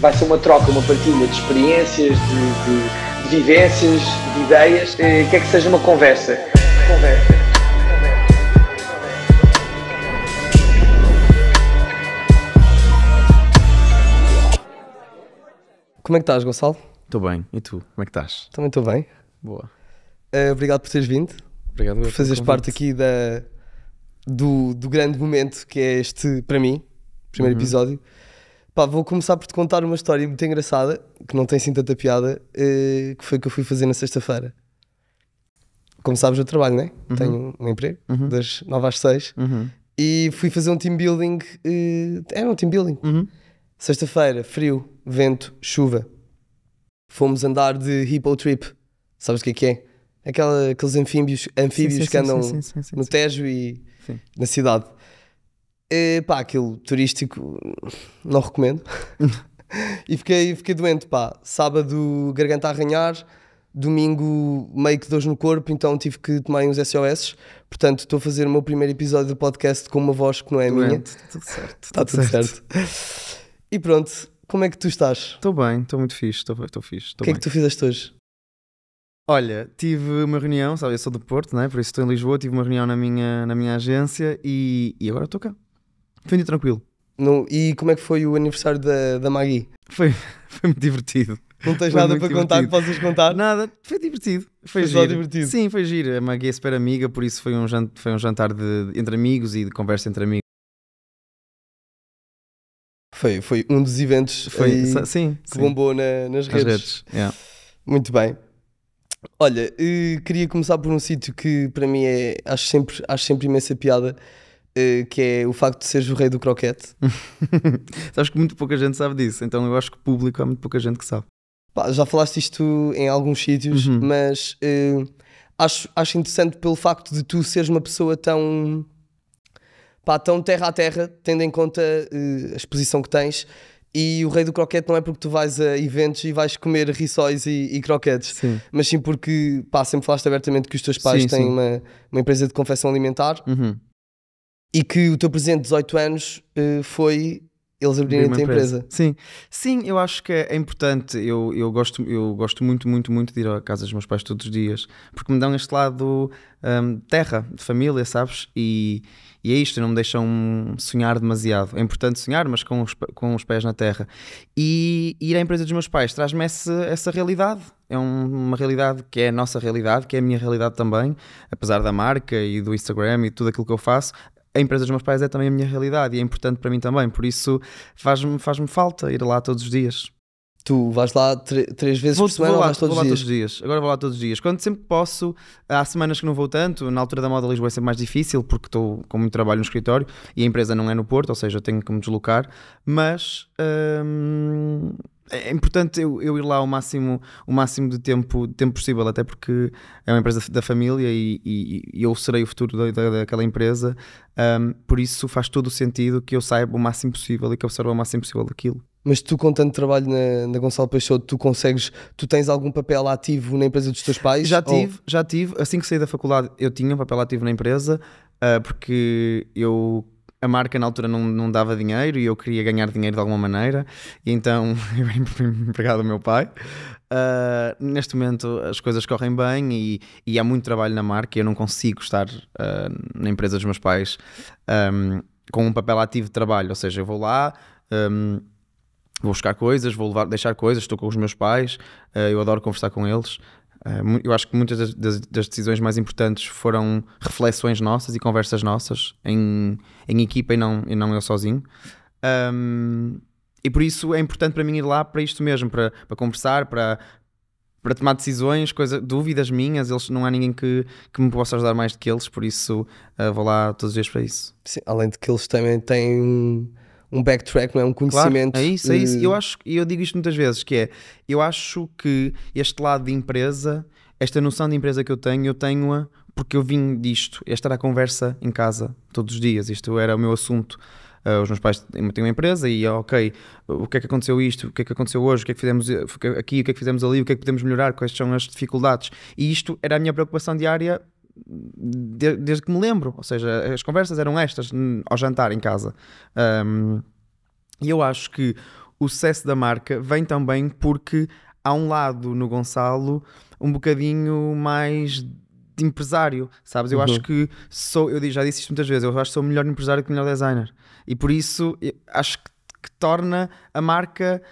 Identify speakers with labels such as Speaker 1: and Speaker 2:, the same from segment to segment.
Speaker 1: vai ser uma troca, uma partilha de experiências, de, de, de vivências, de ideias, eh, quer que seja uma conversa. Conversa.
Speaker 2: Como é que estás, Gonçalo?
Speaker 3: Estou bem. E tu? Como é que estás?
Speaker 2: Também estou bem.
Speaker 3: Boa.
Speaker 2: Eh, obrigado por teres vindo,
Speaker 3: Obrigado
Speaker 2: por fazeres parte aqui da, do, do grande momento que é este, para mim, primeiro
Speaker 3: Uhum.
Speaker 2: episódio. Pá, vou começar por te contar uma história muito engraçada, que não tem assim tanta piada, eh, que foi o que eu fui fazer na sexta-feira. Como sabes, eu trabalho, não é?
Speaker 3: Uhum.
Speaker 2: Tenho um emprego,
Speaker 3: Uhum.
Speaker 2: das 9 às 6,
Speaker 3: Uhum.
Speaker 2: e fui fazer um team building. eh, era um team building.
Speaker 3: Uhum.
Speaker 2: Sexta-feira, frio, vento, chuva. Fomos andar de hippo trip. Sabes o que é que é? Aquela, aqueles anfíbios, anfíbios
Speaker 3: Sim, sim,
Speaker 2: que
Speaker 3: sim,
Speaker 2: andam
Speaker 3: sim, sim, sim,
Speaker 2: no
Speaker 3: sim.
Speaker 2: Tejo e
Speaker 3: Sim.
Speaker 2: na cidade. E, pá, aquilo turístico não recomendo. e fiquei, fiquei doente, pá. Sábado, garganta a arranhar. Domingo, meio que dores no corpo, então tive que tomar uns SOS. Portanto, estou a fazer o meu primeiro episódio do podcast com uma voz que não é minha.
Speaker 3: Doente, Tá tudo certo.
Speaker 2: Está tudo certo. E pronto, como é que tu estás?
Speaker 3: Estou bem, estou muito fixe, estou fixe.
Speaker 2: O que é
Speaker 3: bem.
Speaker 2: que tu fizeste hoje?
Speaker 3: Olha, tive uma reunião, sabe? Eu sou do Porto, né? por isso estou em Lisboa. Tive uma reunião na minha, na minha agência e, e agora estou cá. Foi muito tranquilo.
Speaker 2: E como é que foi o aniversário da, da Magui?
Speaker 3: Foi, foi muito divertido.
Speaker 2: Não tens
Speaker 3: Foi
Speaker 2: nada para contar que
Speaker 3: divertido.
Speaker 2: possas contar?
Speaker 3: Nada, foi divertido. Foi,
Speaker 2: Foi só divertido.
Speaker 3: Sim, foi giro. A Maggie é super amiga, por isso foi um jantar, foi um jantar de, entre amigos e de conversa entre amigos.
Speaker 2: Foi, foi um dos eventos
Speaker 3: Foi,
Speaker 2: aí
Speaker 3: sa- sim,
Speaker 2: que
Speaker 3: sim.
Speaker 2: bombou na- nas
Speaker 3: As
Speaker 2: redes.
Speaker 3: redes. yeah.
Speaker 2: Muito bem. Olha, eh, queria começar por um sítio que para mim é, acho sempre, acho sempre imensa piada, que é o facto de seres o rei do croquete.
Speaker 3: Sabes que muito pouca gente sabe disso, então eu acho que público há muito pouca gente que sabe.
Speaker 2: Pá, já falaste isto em alguns sítios,
Speaker 3: Uhum.
Speaker 2: mas eh, acho, acho interessante pelo facto de tu seres uma pessoa tão, pá, tão terra a terra, tendo em conta eh, a exposição que tens. E o rei do croquete não é porque tu vais a eventos e vais comer rissóis e, e croquetes,
Speaker 3: Sim.
Speaker 2: mas sim porque, pá, sempre falaste abertamente que os teus pais
Speaker 3: Sim,
Speaker 2: têm
Speaker 3: sim.
Speaker 2: Uma, uma empresa de confecção alimentar
Speaker 3: Uhum.
Speaker 2: E que o teu presente de 18 anos eh, foi eles abrirem a tua
Speaker 3: uma
Speaker 2: empresa.
Speaker 3: Sim, sim, eu acho que é importante. Eu, eu, gosto, eu gosto muito, muito, muito de ir à casa dos meus pais todos os dias, porque me dão este lado de terra, de família, sabes? E, e é isto, não me deixam sonhar demasiado. É importante sonhar, mas com os, com os pés na terra. E ir à empresa dos meus pais traz-me essa, essa realidade. É um- uma realidade que é a nossa realidade, que é a minha realidade também, apesar da marca e do Instagram e tudo aquilo que eu faço. A empresa dos meus pais é também a minha realidade e é importante para mim também, por isso faz-me faz falta ir lá todos os dias.
Speaker 2: Tu vais lá três vezes
Speaker 3: Vou,
Speaker 2: por semana
Speaker 3: vou
Speaker 2: ou
Speaker 3: lá,
Speaker 2: vais todos
Speaker 3: vou lá
Speaker 2: dias?
Speaker 3: todos os dias. Agora vou lá todos os dias. Quando sempre posso, há semanas que não vou tanto. Na altura da moda Lisboa é sempre mais difícil porque estou com muito trabalho no escritório e a empresa não é no Porto, ou seja, eu tenho que me deslocar. Mas hum, é importante eu, eu ir lá o máximo, o máximo de tempo, de tempo possível, até porque é uma empresa da família e, e- e eu serei o futuro da, da- daquela empresa. Hum, por isso faz todo o sentido que eu saiba o máximo possível e que eu absorva o máximo possível daquilo.
Speaker 2: Mas tu com tanto trabalho na, na Gonçalo Peixoto, tu consegues, tu tens algum papel ativo na empresa dos teus pais?
Speaker 3: Já
Speaker 2: Ou-
Speaker 3: tive, já tive. Assim que saí da faculdade, eu tinha um papel ativo na empresa, ah, porque eu a marca na altura não, não dava dinheiro e eu queria ganhar dinheiro de alguma maneira, e então eu era empregado do meu pai. Ah, neste momento as coisas correm bem e, e há muito trabalho na marca e eu não consigo estar ah, na empresa dos meus pais ahm, com um papel ativo de trabalho, ou seja, eu vou lá. ahm, Vou buscar coisas, vou levar, deixar coisas, estou com os meus pais, ah, eu adoro conversar com eles. Mu- eu acho que muitas das, das- das decisões mais importantes foram reflexões nossas e conversas nossas em, em equipa e não, e não eu sozinho. Um, e por isso é importante para mim ir lá para isto mesmo, para, para conversar, para, para tomar decisões, coisa, dúvidas minhas. Eles, não há ninguém que, que me possa ajudar mais do que eles, por isso uh, vou lá todos os dias para isso.
Speaker 2: Sim, além de que eles também têm um, backtrack, não é? Um conhecimento.
Speaker 3: Claro, é isso, é isso.
Speaker 2: eh,
Speaker 3: Eu acho, e eu digo isto muitas vezes, que é, eu acho que este lado de empresa, esta noção de empresa que eu tenho, eu tenho-a porque eu vim disto. Esta era a conversa em casa, todos os dias. Isto era o meu assunto. Ah, os meus pais têm têm uma empresa e, ok, o que é que aconteceu isto? O que é que aconteceu hoje? O que é que fizemos aqui? O que é que fizemos ali? O que é que podemos melhorar? Quais são as dificuldades? E isto era a minha preocupação diária de- desde que me lembro. Ou seja, as conversas eram estas ao jantar em casa. Um, e eu acho que o sucesso da marca vem também porque há um lado no Gonçalo um bocadinho mais de empresário, sabes? Eu
Speaker 2: Uhum.
Speaker 3: acho que sou, eu já disse isto muitas vezes, eu acho que sou melhor empresário que melhor designer. E por isso acho que, que torna a marca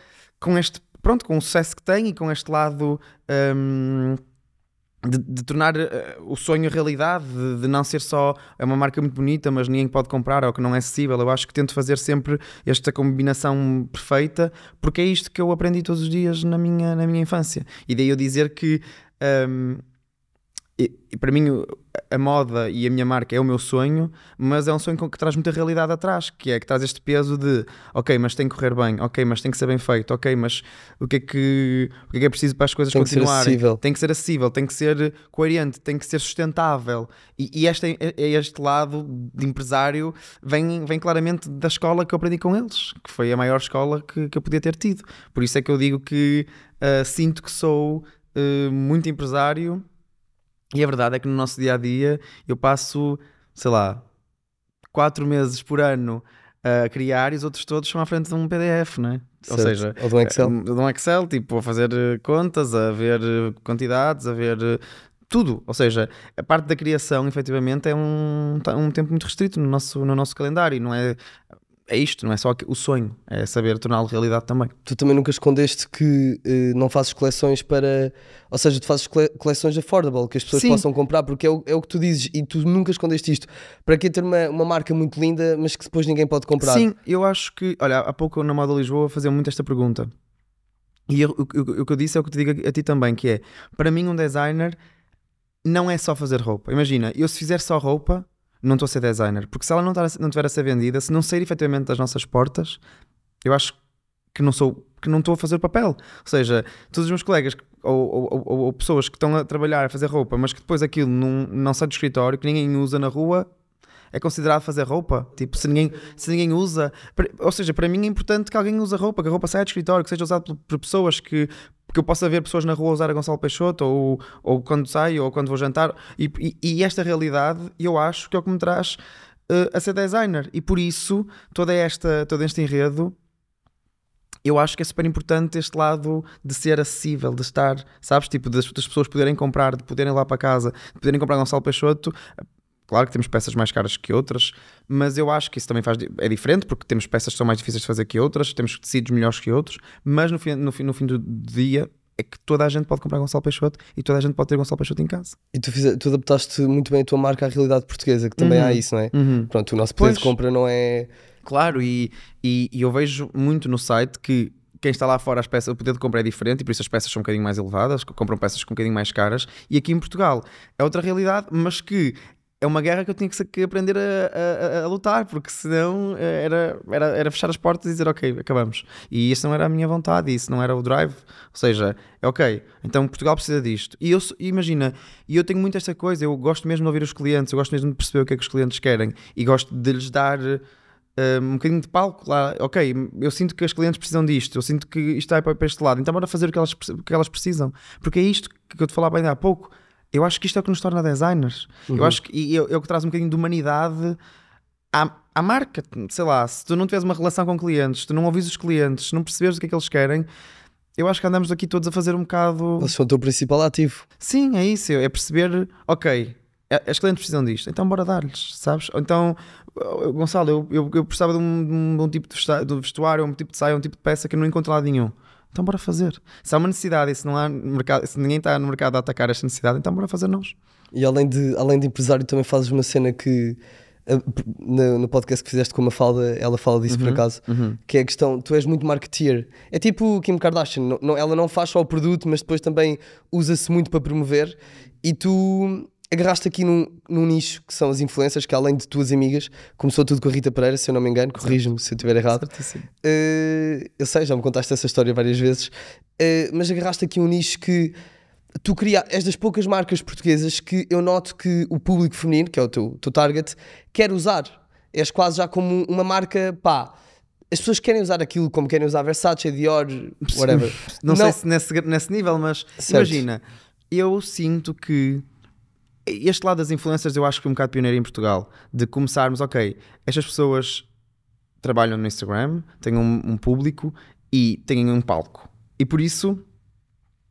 Speaker 3: com este, pronto, com o sucesso que tem e com este lado hum, de, de tornar eh, o sonho realidade, de, de não ser só é uma marca muito bonita, mas ninguém pode comprar ou que não é acessível. Eu acho que tento fazer sempre esta combinação perfeita, porque é isto que eu aprendi todos os dias na minha, na minha infância. E daí eu dizer que hum, e, e para mim a moda e a minha marca é o meu sonho, mas é um sonho que traz muita realidade atrás, que é que traz este peso de ok, mas tem que correr bem, ok, mas tem que ser bem feito, ok, mas o que é que, o que, é, que é preciso para as coisas
Speaker 2: Tem que ser
Speaker 3: continuarem?
Speaker 2: acessível.
Speaker 3: Tem que ser acessível, tem que ser coerente, tem que ser sustentável. E, e este, este lado de empresário vem, vem claramente da escola que eu aprendi com eles, que foi a maior escola que, que eu podia ter tido. Por isso é que eu digo que ah, sinto que sou ah, muito empresário e a verdade é que no nosso dia a dia eu passo, sei lá, quatro meses por ano a criar e os outros todos são à frente de um PDF, não é? Ou
Speaker 2: Certo.
Speaker 3: seja,
Speaker 2: Ou de um Excel.
Speaker 3: eh, de um Excel, tipo, a fazer eh, contas, a ver eh, quantidades, a ver tudo. Ou seja, a parte da criação, efetivamente, é um, tá- um tempo muito restrito no nosso, no nosso calendário. Não é, é isto, não é só o sonho, é saber torná-lo realidade também.
Speaker 2: Tu também nunca escondeste que eh, não fazes coleções para. Ou seja, tu fazes cole- coleções affordable, que as pessoas
Speaker 3: Sim.
Speaker 2: possam comprar, porque é o, é o que tu dizes, e tu nunca escondeste isto. Para que ter uma, uma marca muito linda, mas que depois ninguém pode comprar?
Speaker 3: Sim, eu acho que, olha, há pouco na Moda Lisboa faziam muito esta pergunta. E eu- o, o- o que eu disse é o que te digo a, a ti também, que é, para mim um designer não é só fazer roupa. Imagina, eu se fizer só roupa, não estou a ser designer, porque se ela não, estar não tiver a ser vendida, se não sair efetivamente das nossas portas, eu acho que não sou que não estou a fazer o papel. Ou seja, todos os meus colegas ou, ou- ou- ou pessoas que estão a trabalhar a fazer roupa, mas que depois aquilo não, não sai do escritório, que ninguém usa na rua, é considerado fazer roupa. Tipo, se ninguém, se ninguém usa. Ou seja, para mim é importante que alguém use a roupa, que a roupa saia do escritório, que seja usada por, pessoas que. que eu possa ver pessoas na rua usar a Gonçalo Peixoto, ou, ou quando saio, ou quando vou jantar. E, e- e esta realidade, eu acho que é o que me traz eh, a ser designer. E por isso, toda esta, todo este enredo eu acho que é super importante este lado de ser acessível, de estar, sabes, tipo, das, das pessoas poderem comprar, de poderem ir lá para casa, de poderem comprar Gonçalo Peixoto. Claro que temos peças mais caras que outras, mas eu acho que isso também faz, é diferente, porque temos peças que são mais difíceis de fazer que outras, temos tecidos melhores que outros, mas no fim, no fim, no fim do dia é que toda a gente pode comprar Gonçalo Peixoto e toda a gente pode ter Gonçalo Peixoto em casa.
Speaker 2: E tu, fize- tu adaptaste muito bem a tua marca à realidade portuguesa, que também
Speaker 3: Uhum.
Speaker 2: há isso, não é? Pronto, o nosso poder de compra não é.
Speaker 3: Claro, e, e, e eu vejo muito no site que quem está lá fora, as peças, o poder de compra é diferente e por isso as peças são um bocadinho mais elevadas, que compram peças com um bocadinho mais caras. E aqui em Portugal é outra realidade, mas que é uma guerra que eu tinha que, aprender a, a- a- lutar, porque senão eh, era, era, era fechar as portas e dizer ok, acabamos. E isso não era a minha vontade, isso não era o drive. Ou seja, é ok, então Portugal precisa disto. E eu, imagina, e eu tenho muito esta coisa, eu gosto mesmo de ouvir os clientes, eu gosto mesmo de perceber o que é que os clientes querem e gosto de lhes dar eh, um bocadinho de palco lá. Ok, eu sinto que as clientes precisam disto, eu sinto que isto vai para este lado, então bora fazer o que elas, o que elas precisam. Porque é isto que eu te falava ainda há pouco. Eu acho que isto é o que nos torna designers. Eu acho que e é, é o que traz um bocadinho de humanidade à, à marca. Sei lá, se tu não tiveres uma relação com clientes, se tu não ouvis os clientes, se não perceberes o que é que eles querem, eu acho que andamos aqui todos a fazer um bocado.
Speaker 2: Eles são o teu principal ativo.
Speaker 3: Sim, é isso. É perceber, ok, as clientes precisam disto, então bora dar-lhes, sabes? Ou Então, oh, Gonçalo, eu, eu, eu precisava de um, de um- tipo de vestuário, um tipo de saia, um tipo de peça que eu não encontro lá nenhum. Então bora fazer. Se há uma necessidade e se, não há mercado, se ninguém está no mercado a atacar esta necessidade, então bora fazer nós.
Speaker 2: E além de, além de empresário, também fazes uma cena que no, podcast que fizeste com a Mafalda, ela fala disso
Speaker 3: Uhum.
Speaker 2: por acaso, que é a questão, tu és muito marketeer. É tipo Kim Kardashian, não, não- ela não faz só o produto, mas depois também usa-se muito para promover. E tu agarraste aqui num, num nicho que são as influências, que além de tuas amigas, começou tudo com a Rita Pereira, se eu não me engano, corrijo-me se eu estiver errado. Eh, eu sei, já me contaste essa história várias vezes, Eh, mas agarraste aqui um nicho que tu crias, és das poucas marcas portuguesas que eu noto que o público feminino, que é o teu, teu target, quer usar. És quase já como uma marca, pá. As pessoas querem usar aquilo como querem usar Versace, Dior, whatever.
Speaker 3: Não, sei se nesse, nesse nível, mas
Speaker 2: Certo.
Speaker 3: imagina, eu sinto que este lado das influências eu acho que foi um bocado pioneiro em Portugal, de começarmos, ok, estas pessoas trabalham no Instagram, têm um, um público e têm um palco. E por isso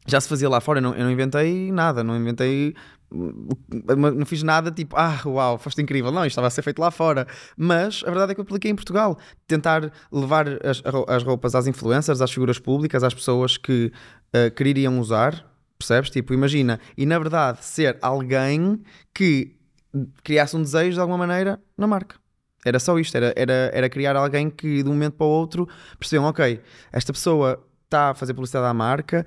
Speaker 3: já se fazia lá fora. Eu não, eu não inventei nada, não inventei. Não fiz nada tipo, ah, uau, foste incrível. Não, isto estava a ser feito lá fora. Mas a verdade é que eu apliquei em Portugal. Tentar levar as, as roupas às influencers, às figuras públicas, às pessoas que uh, quereriam usar, percebes? Tipo, imagina. E na verdade, ser alguém que criasse um desejo de alguma maneira na marca. Era só isto, era, era, era criar alguém que de um momento para o outro percebam, ok, esta pessoa está a fazer publicidade à marca,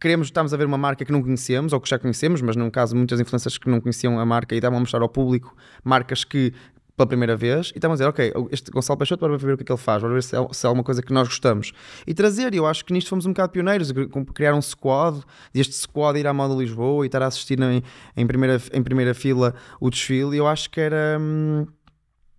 Speaker 3: queremos, estamos a ver uma marca que não conhecemos ou que já conhecemos, mas num caso muitas influências que não conheciam a marca e estavam a mostrar ao público marcas que pela primeira vez e estavam a dizer, ok, este Gonçalo Peixoto, bora ver o que é que ele faz, bora ver se é, se é alguma coisa que nós gostamos. E trazer, eu acho que nisto fomos um bocado pioneiros, criar um squad, este squad ir à moda Lisboa e estar a assistir em, em, primeira, em primeira fila o desfile, eu acho que era... Hum,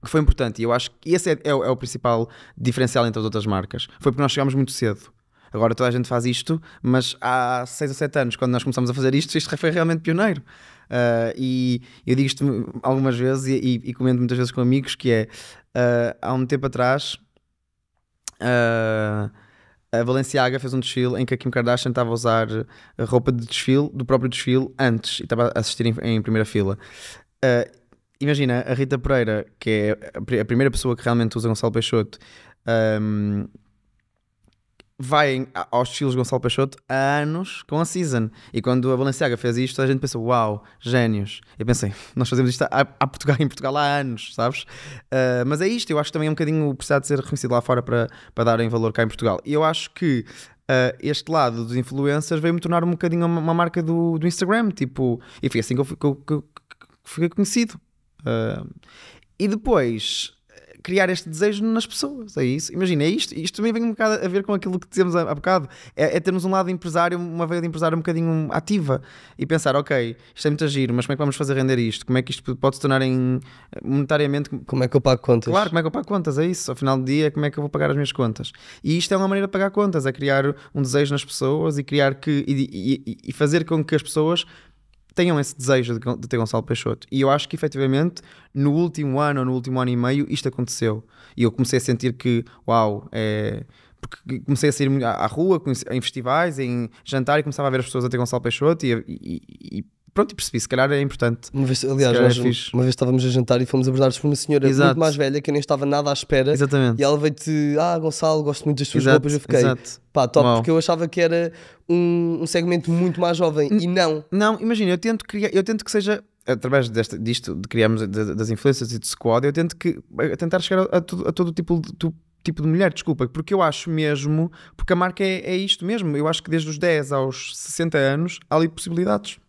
Speaker 3: que foi importante, e eu acho que esse é, é, é o principal diferencial entre as outras marcas. Foi porque nós chegámos muito cedo. Agora toda a gente faz isto, mas há 6 ou 7 anos, quando nós começamos a fazer isto, isto foi realmente pioneiro. Uh, e eu digo isto algumas vezes e, e, comento muitas vezes com amigos que é uh, há um tempo atrás uh, a Balenciaga fez um desfile em que a Kim Kardashian estava a usar roupa de desfile do próprio desfile antes e estava a assistir em, em primeira fila. imagina a Rita Pereira, que é a primeira pessoa que realmente usa Gonçalo Peixoto. Um, vai aos desfiles Gonçalo Peixoto há anos com a Season. E quando a Balenciaga fez isto, a gente pensou, uau, génios. Eu pensei, nós fazemos isto há Portugal, em Portugal há anos, sabes? Uh, mas é isto, eu acho que também é um bocadinho precisar de ser reconhecido lá fora para, para darem valor cá em Portugal. E eu acho que uh, este lado dos influencers veio-me tornar um bocadinho uma, uma, marca do, do Instagram, tipo, e foi assim que eu que eu, que eu fiquei conhecido. Uh, e depois criar este desejo nas pessoas. É isso. Imagina, é isto. Isto também vem um bocado a ver com aquilo que dizemos há, há bocado. É, é, termos um lado empresário, uma veia de empresário um bocadinho ativa e pensar, ok, isto é muito agir, mas como é que vamos fazer render isto? Como é que isto pode se tornar em monetariamente.
Speaker 2: Como é que eu pago contas?
Speaker 3: Claro, como é que eu pago contas? É isso. Ao final do dia, como é que eu vou pagar as minhas contas? E isto é uma maneira de pagar contas, é criar um desejo nas pessoas e criar que. e, e, e fazer com que as pessoas tenham esse desejo de, de ter Gonçalo Peixoto. E eu acho que efetivamente no último ano ou no último ano e meio isto aconteceu. E eu comecei a sentir que, uau, é. Porque comecei a sair à rua, em festivais, em jantar e começava a ver as pessoas a ter Gonçalo Peixoto e, e, e pronto, e percebi, se calhar é importante.
Speaker 2: Uma vez, aliás, nós, é uma vez estávamos a jantar e fomos abordados por uma senhora Exato. muito mais velha que eu nem estava nada à espera.
Speaker 3: Exatamente.
Speaker 2: E ela veio-te, ah, Gonçalo, gosto muito das tuas Exato. roupas. Eu fiquei, Exato. pá, top, Uau. porque eu achava que era um, um segmento muito mais jovem N e não.
Speaker 3: Não, imagina, eu tento, criar, eu tento que seja através desta, disto de criarmos das influências e de squad, eu tento que, tentar chegar a, a, todo, a todo tipo de, tipo de mulher, desculpa, porque eu acho mesmo, porque a marca é, é isto mesmo, eu acho que desde os 10 aos 60 anos há ali possibilidades.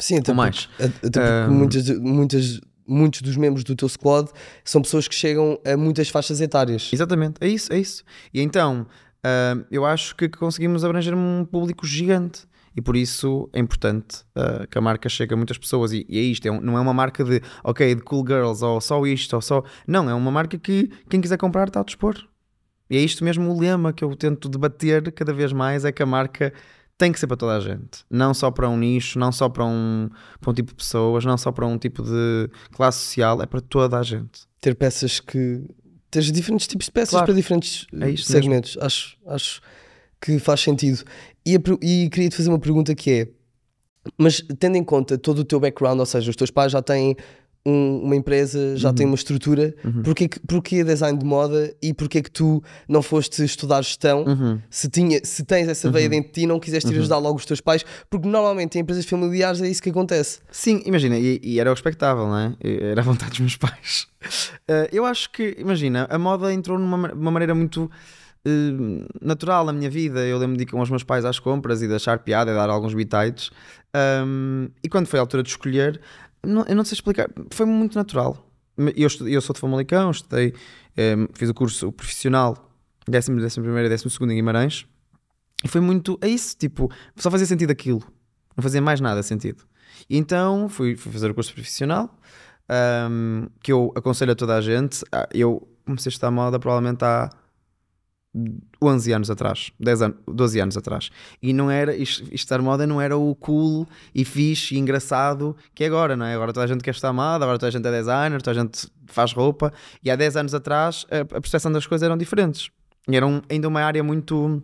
Speaker 2: Sim, até mais. Porque, até porque um... muitas, muitas, muitos dos membros do teu squad são pessoas que chegam a muitas faixas etárias.
Speaker 3: Exatamente, é isso, é isso. E então, uh, eu acho que conseguimos abranger um público gigante. E por isso é importante uh, que a marca chegue a muitas pessoas. E, e é isto, é um, não é uma marca de, ok, de cool girls, ou só isto, ou só. Não, é uma marca que quem quiser comprar está a dispor. E é isto mesmo o lema que eu tento debater cada vez mais: é que a marca tem que ser para toda a gente. Não só para um nicho, não só para um, para um tipo de pessoas, não só para um tipo de classe social, é para toda a gente.
Speaker 2: Ter peças que. Ter diferentes tipos de peças claro. para diferentes é segmentos. Acho, acho que faz sentido. E, e queria te fazer uma pergunta que é. Mas tendo em conta todo o teu background, ou seja, os teus pais já têm um, uma empresa já uhum. tem uma estrutura, uhum. porquê, porquê design de moda e porquê que tu não foste estudar gestão uhum. se, tinha, se tens essa veia uhum. dentro de ti não quiseste ir uhum. ajudar logo os teus pais? Porque normalmente em empresas familiares é isso que acontece.
Speaker 3: Sim, imagina, e, e era o expectável, não é? Era a vontade dos meus pais. Uh, eu acho que, imagina, a moda entrou numa uma maneira muito. Uh, natural na minha vida. Eu lembro de ir com os meus pais às compras e de achar piada e dar alguns bitites. Um, e quando foi a altura de escolher, não, eu não sei explicar, foi muito natural. Eu, estudei, eu sou de Famalicão, estudei, um, fiz o curso profissional, décimo, décimo primeiro e décimo segundo em Guimarães, e foi muito, é isso, tipo, só fazia sentido aquilo, não fazia mais nada sentido. E então fui, fui fazer o curso profissional, um, que eu aconselho a toda a gente, ah, eu comecei a estudar moda provavelmente há 11 anos atrás, 10 anos, 12 anos atrás. E não era, estar moda não era o cool e fixe e engraçado que é agora, não é? Agora toda a gente quer estar moda, agora toda a gente é designer, toda a gente faz roupa. E há 10 anos atrás a, a percepção das coisas eram diferentes. E era um- ainda uma área muito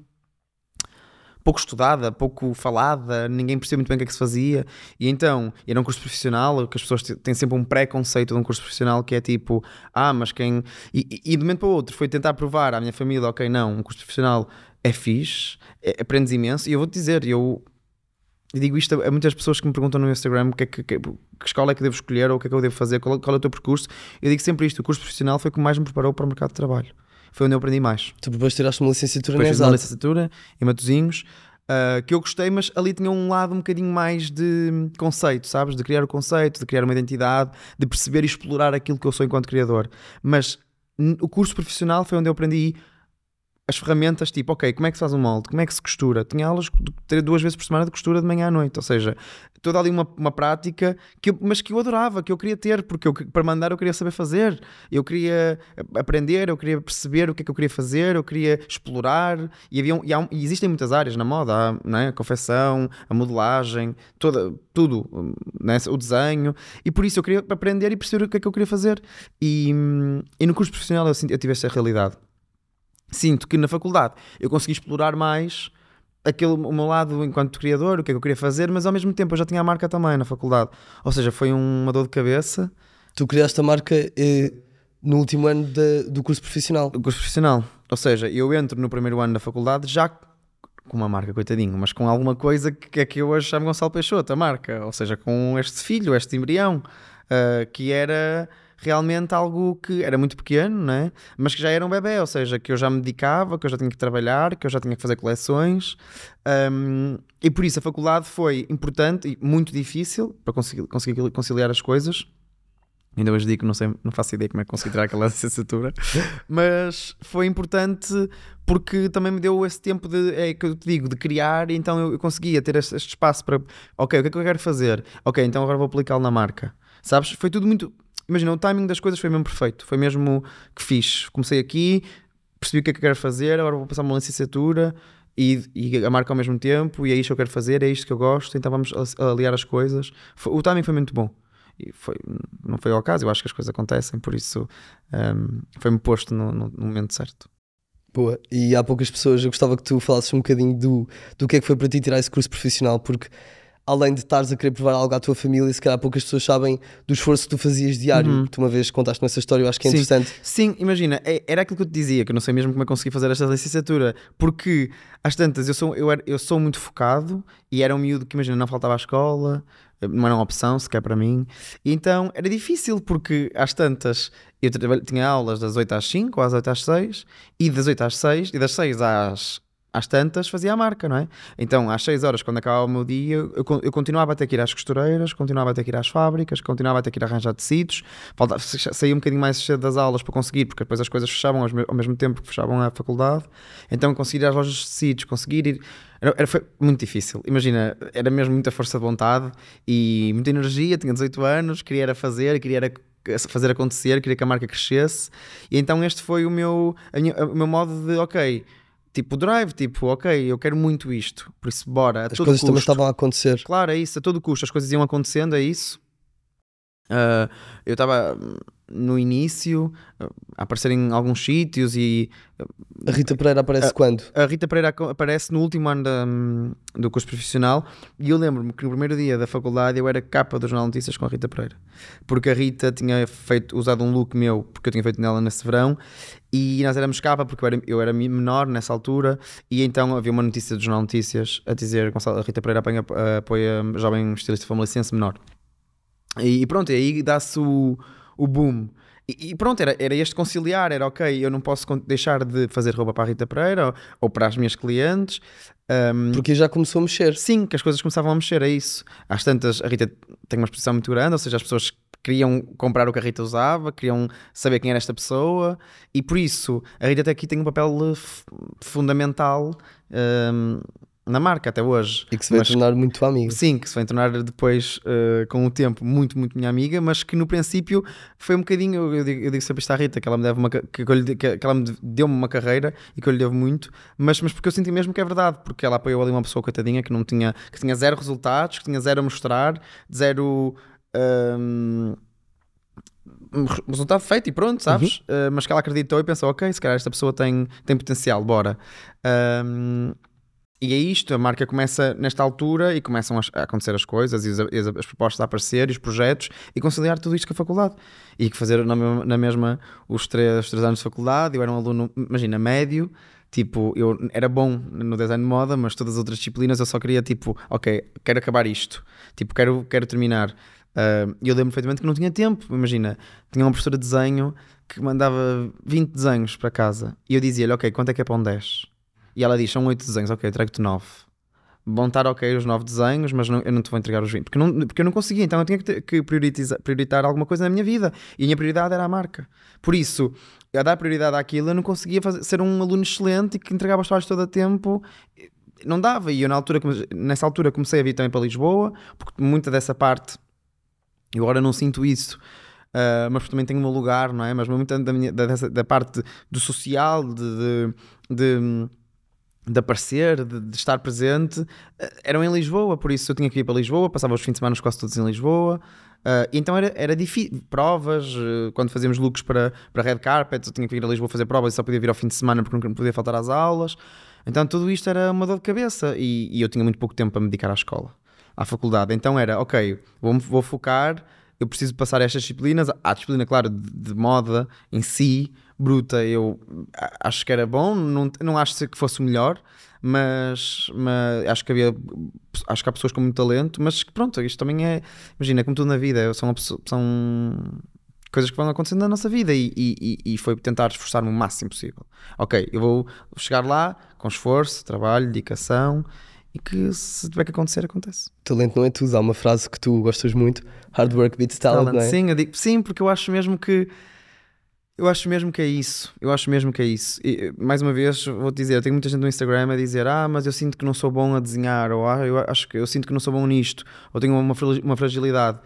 Speaker 3: pouco estudada, pouco falada, ninguém percebia muito bem o que é que se fazia. E então, era um curso profissional, que as pessoas têm sempre um preconceito de um curso profissional que é tipo, ah, mas quem. E, e, e de um momento para o outro foi tentar provar à minha família, ok, não, um curso profissional é fixe, é, aprendes imenso. E eu vou-te dizer, eu. digo isto a a muitas pessoas que me perguntam no Instagram que, é que, que, que escola é que devo escolher ou o que é que eu devo fazer, qual, qual é o teu percurso. Eu digo sempre isto: o curso profissional foi o que mais me preparou para o mercado de trabalho. Foi onde eu aprendi mais.
Speaker 2: Tu depois tiraste uma licenciatura na
Speaker 3: Depois fiz uma licenciatura em Matozinhos, ah, que eu gostei, mas ali tinha um lado um bocadinho mais de conceito, sabes? De criar o conceito, de criar uma identidade, de perceber e explorar aquilo que eu sou enquanto criador. Mas o curso profissional foi onde eu aprendi as ferramentas, tipo, ok, como é que se faz um molde? Como é que se costura? Tinha aulas de- duas vezes por semana de costura de manhã à noite, ou seja, toda ali uma, uma prática, que eu- mas que eu adorava, que eu queria ter, porque eu, para mandar eu queria saber fazer, eu queria aprender, eu queria perceber o que é que eu queria fazer, eu queria explorar, e, havia e, há e existem muitas áreas na moda, há, é? a confecção, a modelagem, toda, tudo, né? o desenho, e por isso eu queria aprender e perceber o que é que eu queria fazer. E, hum, e no curso profissional eu, eu tive essa realidade sinto que na faculdade eu consegui explorar mais aquele, o meu lado enquanto criador, o que é que eu queria fazer, mas ao mesmo tempo eu já tinha a marca também na faculdade. Ou seja, foi uma dor de cabeça
Speaker 2: Tu criaste a marca eh, no último ano da- do curso profissional.
Speaker 3: o curso profissional. Ou seja, eu entro no primeiro ano da faculdade já com uma marca, coitadinho, mas com alguma coisa que é que eu hoje chamo Gonçalo Peixoto, a marca. Ou seja, com este filho, este embrião, ah, que era realmente algo que era muito pequeno, né? mas que já era um bebê, ou seja, que eu já me dedicava, que eu já tinha que trabalhar, que eu já tinha que fazer coleções. Um, e por isso a faculdade foi importante e muito difícil para conseguir, conseguir conciliar as coisas. Ainda hoje digo que não, não faço ideia como é que consegui tirar aquela licenciatura, mas foi importante porque também me deu esse tempo de, é que eu te digo, de criar, então eu, eu conseguia ter este, este espaço para, ok, o que é que eu quero fazer? Ok, então agora vou aplicá-lo na marca. Sabes? Foi tudo muito. Imagina, o timing das coisas foi mesmo perfeito, foi mesmo que fiz. Comecei aqui, percebi o que é que eu quero fazer, agora vou passar uma licenciatura e, e a marca ao mesmo tempo, e é isto que eu quero fazer, é isto que eu gosto, então vamos aliar as coisas. O timing foi muito bom. E foi, não foi ao caso, eu acho que as coisas acontecem, por isso hum, foi-me posto no, no- no momento certo.
Speaker 2: Boa. E há poucas pessoas, eu gostava que tu falasses um bocadinho do, do que é que foi para ti tirar esse curso profissional, porque além de estares a querer provar algo à tua família, se calhar poucas pessoas sabem do esforço que tu fazias diário.
Speaker 3: Uhum.
Speaker 2: Tu uma vez contaste nessa história, eu acho que é
Speaker 3: Sim.
Speaker 2: interessante.
Speaker 3: Sim, imagina, é- era aquilo que eu te dizia, que eu não sei mesmo como é que consegui fazer esta licenciatura, porque às tantas eu sou, eu, era- eu sou muito focado e era um miúdo que, imagina, não faltava à escola, não era uma opção sequer para mim, e então era difícil porque às tantas eu tinha aulas das 8 às 5 ou às 8 às 6 e das 8 às 6 e das 6 às, às tantas fazia a marca, não é? Então às 6 horas, quando acabava o meu dia, eu, eu continuava a ter que ir às costureiras, continuava a ter que ir às fábricas, continuava a ter que ir arranjar tecidos, faltava, saía um bocadinho mais cedo das aulas para conseguir, porque depois as coisas fechavam ao mesmo tempo que fechavam a faculdade, então conseguir ir às lojas de tecidos, conseguir ir. Era, era- foi muito difícil. Imagina, era mesmo muita força de vontade e muita energia. Tinha 18 anos, queria era fazer, queria era fazer acontecer, queria que a marca crescesse. E então este foi o meu, minha- o meu modo de, ok, tipo drive, tipo, ok, eu quero muito isto, por isso bora,
Speaker 2: As coisas também
Speaker 3: custo.
Speaker 2: estavam a acontecer.
Speaker 3: Claro, é isso, a todo custo, as coisas iam acontecendo, é isso. Ah, eu estava no início ah, a aparecer em alguns sítios e
Speaker 2: A Rita Pereira aparece quando?
Speaker 3: a Rita Pereira aparece no último ano da- do curso profissional e eu lembro-me que no primeiro dia da faculdade eu era capa do Jornal Notícias com a Rita Pereira porque a Rita tinha feito, usado um look meu porque eu tinha feito nela nesse verão e nós éramos capa porque eu era, eu era menor nessa altura e então havia uma notícia do Jornal Notícias a dizer Gonçalo, a Rita Pereira apanha, apoia jovem estilista famalicense menor e, pronto, aí dá-se o, o boom. E, e pronto, era, era este conciliar, era ok, eu não posso deixar de fazer roupa para a Rita Pereira ou, ou para as minhas clientes. Um,
Speaker 2: Porque já começou a mexer.
Speaker 3: sim, que as coisas começavam a mexer, é isso. Às tantas, a Rita tem uma exposição muito grande, ou seja, as pessoas queriam comprar o que a Rita usava, queriam saber quem era esta pessoa, e por isso a Rita até aqui tem um papel eh, fundamental um, na marca até hoje.
Speaker 2: E que se vai
Speaker 3: Mas-
Speaker 2: tornar muito amigo.
Speaker 3: Sim, que se vai tornar depois, eh, com o tempo, muito, muito minha amiga, mas que no princípio foi um bocadinho. Eu, digo, eu digo sempre isto à Rita, que ela me, deve uma, que, que, que ela me de- deu-me uma carreira e que eu lhe devo muito, mas, mas porque eu senti mesmo que é verdade, porque ela apoiou ali uma pessoa coitadinha que não tinha, que tinha zero resultados, que tinha zero a mostrar, zero. um resultado feito e pronto, sabes? Uh, mas que ela acreditou e pensou, ok, se calhar esta pessoa tem, tem potencial, bora. Um, e é isto, a marca começa nesta altura e começam a acontecer as coisas e as, as, as, propostas a aparecer e os projetos e conciliar tudo isto com a faculdade. E que fazer na, na mesma os três, os três anos de faculdade, eu era um aluno, imagina, médio, tipo, eu era bom no design de moda, mas todas as outras disciplinas eu só queria, tipo, ok, quero acabar isto, tipo, quero, quero terminar. Uh, eu lembro perfeitamente que não tinha tempo, imagina, tinha uma professora de desenho que mandava 20 desenhos para casa e eu dizia-lhe, ok, quanto é que é para um 10? E ela diz: são 8 desenhos, ok, trago-te 9. Vão estar ok os 9 desenhos, mas não, eu não te vou entregar os 20. Porque, não, porque eu não conseguia, então eu tinha que, ter, que prioritar alguma coisa na minha vida. E a minha prioridade era a marca. Por isso, a dar prioridade àquilo, eu não conseguia fazer, ser um aluno excelente e que entregava os trabalhos todo a tempo. Não dava. E eu, na altura, nessa altura, comecei a vir também para Lisboa, porque muita dessa parte, eu agora não sinto isso. Uh, mas também tenho o meu lugar, não é? Mas muita da, minha, da, dessa, da parte do social, de, de, de de aparecer, de, de, estar presente, eh, eram em Lisboa, por isso eu tinha que ir para Lisboa, passava os fins de semana quase todos em Lisboa. Uh, então era, era difícil. Provas, uh, quando fazíamos looks para, para Red Carpet, eu tinha que ir a Lisboa fazer provas e só podia vir ao fim de semana porque não podia faltar às aulas. Então tudo isto era uma dor de cabeça e, e eu tinha muito pouco tempo para me dedicar à escola, à faculdade. Então era, ok, vou, vou focar, eu preciso passar estas disciplinas. Há disciplina, claro, de, de moda em si, bruta, eu acho que era bom, não, não acho que fosse o melhor, mas, mas acho que havia acho que há pessoas com muito talento, mas pronto, isto também é, imagina, como tudo na vida, são, são coisas que vão acontecendo na nossa vida e, e, e foi tentar esforçar-me o máximo possível. Ok, eu vou chegar lá com esforço, trabalho, dedicação e que se tiver que acontecer, acontece.
Speaker 2: Talento não é tudo, há uma frase que tu gostas muito, hard work beats talent, talent não é?
Speaker 3: Sim, digo, sim, porque eu acho mesmo que eu acho mesmo que é isso. Eu acho mesmo que é isso. E, mais uma vez, vou-te dizer, eu tenho muita gente no Instagram a dizer ah, mas eu sinto que não sou bom a desenhar, ou ah, eu acho que eu sinto que não sou bom nisto, ou tenho uma, uma fragilidade.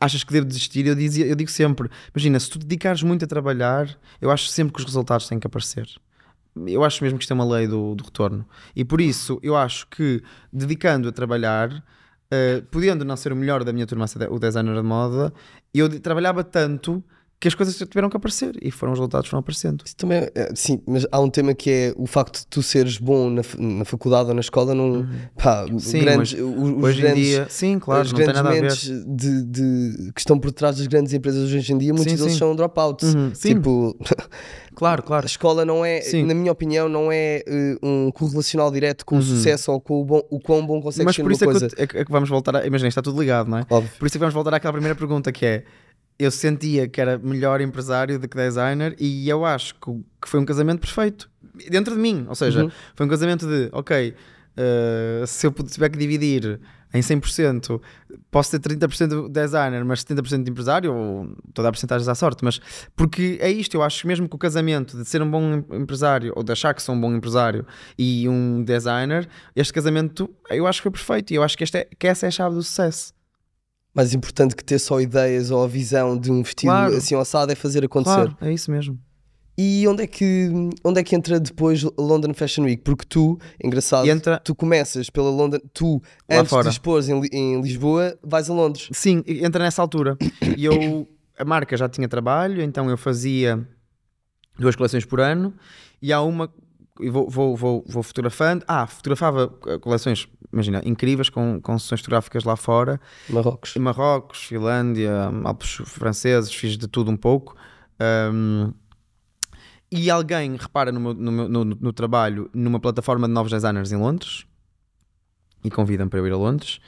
Speaker 3: Achas que devo desistir? Eu, dizia, eu digo sempre, imagina, se tu dedicares muito a trabalhar, eu acho sempre que os resultados têm que aparecer. Eu acho mesmo que isto é uma lei do, do retorno. E por isso, eu acho que dedicando a trabalhar, uh, podendo não ser o melhor da minha turma, o designer de moda, eu trabalhava tanto que as coisas tiveram que aparecer e foram os resultados foram aparecendo.
Speaker 2: Isso também, é, sim, mas há um tema que é o facto de tu seres bom na, na faculdade ou na escola, não, uhum. pá,
Speaker 3: sim, grandes, hoje, os hoje grandes, em dia, sim, claro, os grandes mentes
Speaker 2: de, de, que estão por trás das grandes empresas hoje em dia, muitos sim, deles sim. são dropouts. Uhum, tipo,
Speaker 3: claro, claro.
Speaker 2: A escola não é, na minha opinião, não é uh, um correlacional direto com uhum. o sucesso ou com o, bom, o quão bom consegue
Speaker 3: mas
Speaker 2: ser
Speaker 3: por isso
Speaker 2: é
Speaker 3: coisa. Que, é que vamos voltar a, imagina, está tudo ligado, não é? Óbvio. Por isso é que vamos voltar àquela primeira pergunta que é eu sentia que era melhor empresário do que designer e eu acho que, que foi um casamento perfeito dentro de mim. Ou seja, uhum. foi um casamento de, ok, uh, se eu tiver que dividir em 100%, posso ter 30% de designer, mas 70% de empresário, ou toda a porcentagem à sorte, mas porque é isto, eu acho mesmo que o casamento de ser um bom empresário, ou de achar que sou um bom empresário e um designer, este casamento eu acho que foi perfeito e eu acho que, este é, que essa é a chave do sucesso
Speaker 2: mais importante que ter só ideias ou a visão de um vestido claro. assim assado é fazer acontecer. Claro,
Speaker 3: é isso mesmo.
Speaker 2: E onde é que onde é que entra depois London Fashion Week? Porque tu, engraçado, entra... tu começas pela London, tu Lá antes fora. de expores em, em Lisboa, vais a Londres.
Speaker 3: Sim, entra nessa altura. E eu a marca já tinha trabalho, então eu fazia duas coleções por ano e há uma e vou, vou, vou, vou fotografando. Ah, fotografava eh, coleções, imagina, incríveis com, com sessões fotográficas lá fora.
Speaker 2: Marrocos.
Speaker 3: Marrocos, Finlândia, Alpes franceses, fiz de tudo um pouco. Um, e alguém repara no, meu, no, meu, no, no, trabalho numa plataforma de novos designers em Londres e convida-me para eu ir a Londres.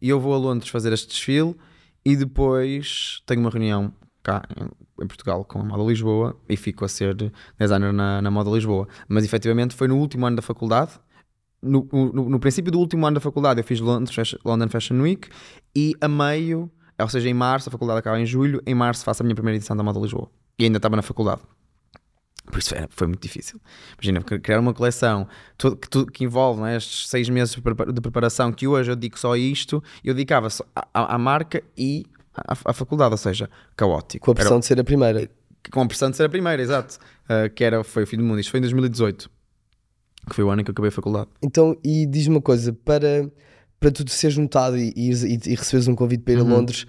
Speaker 3: E eu vou a Londres fazer este desfile e depois tenho uma reunião cá em, Portugal com a Moda Lisboa e fico a ser designer na, na Moda Lisboa. Mas efetivamente foi no último ano da faculdade. No, no, no princípio do último ano da faculdade eu fiz London Fashion Week e a meio, ou seja, em março, a faculdade acaba em julho, em março faço a minha primeira edição da Moda Lisboa. E ainda estava na faculdade. Por isso foi, foi muito difícil. Imagina, criar uma coleção que, que envolve é, estes seis meses de preparação, que hoje eu digo só isto, eu dedicava à, à marca e à, à faculdade, ou seja, caótico.
Speaker 2: Com a pressão era, de ser a primeira.
Speaker 3: Com a pressão de ser a primeira, exato. Uh, que era, foi o fim do mundo. Isto foi em 2018, que foi o ano em que eu acabei a faculdade.
Speaker 2: Então, e diz-me uma coisa, para, para tu seres notado e, e, e receberes um convite para ir uhum. a Londres,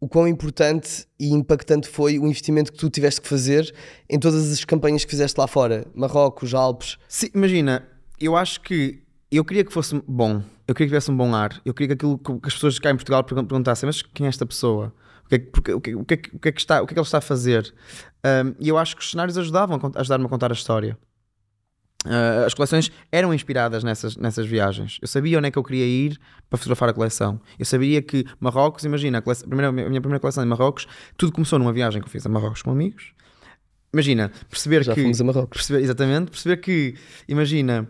Speaker 2: o quão importante e impactante foi o investimento que tu tiveste que fazer em todas as campanhas que fizeste lá fora, Marrocos, Alpes.
Speaker 3: Sim, imagina, eu acho que eu queria que fosse bom, eu queria que tivesse um bom ar, eu queria que aquilo que as pessoas cá em Portugal perguntassem, mas quem é esta pessoa? O que é, porque, o que, o que, é, o que, é que está, o que é que ele está a fazer? Um, e eu acho que os cenários ajudavam, ajudaram-me a contar a história. Uh, as coleções eram inspiradas nessas, nessas viagens. Eu sabia onde é que eu queria ir para fotografar a coleção. Eu sabia que Marrocos, imagina, a, coleção, a, primeira, a minha primeira coleção em Marrocos, tudo começou numa viagem que eu fiz a Marrocos com amigos. Imagina, perceber
Speaker 2: Já
Speaker 3: que.
Speaker 2: fomos a Marrocos.
Speaker 3: Perceber, exatamente, perceber que, imagina,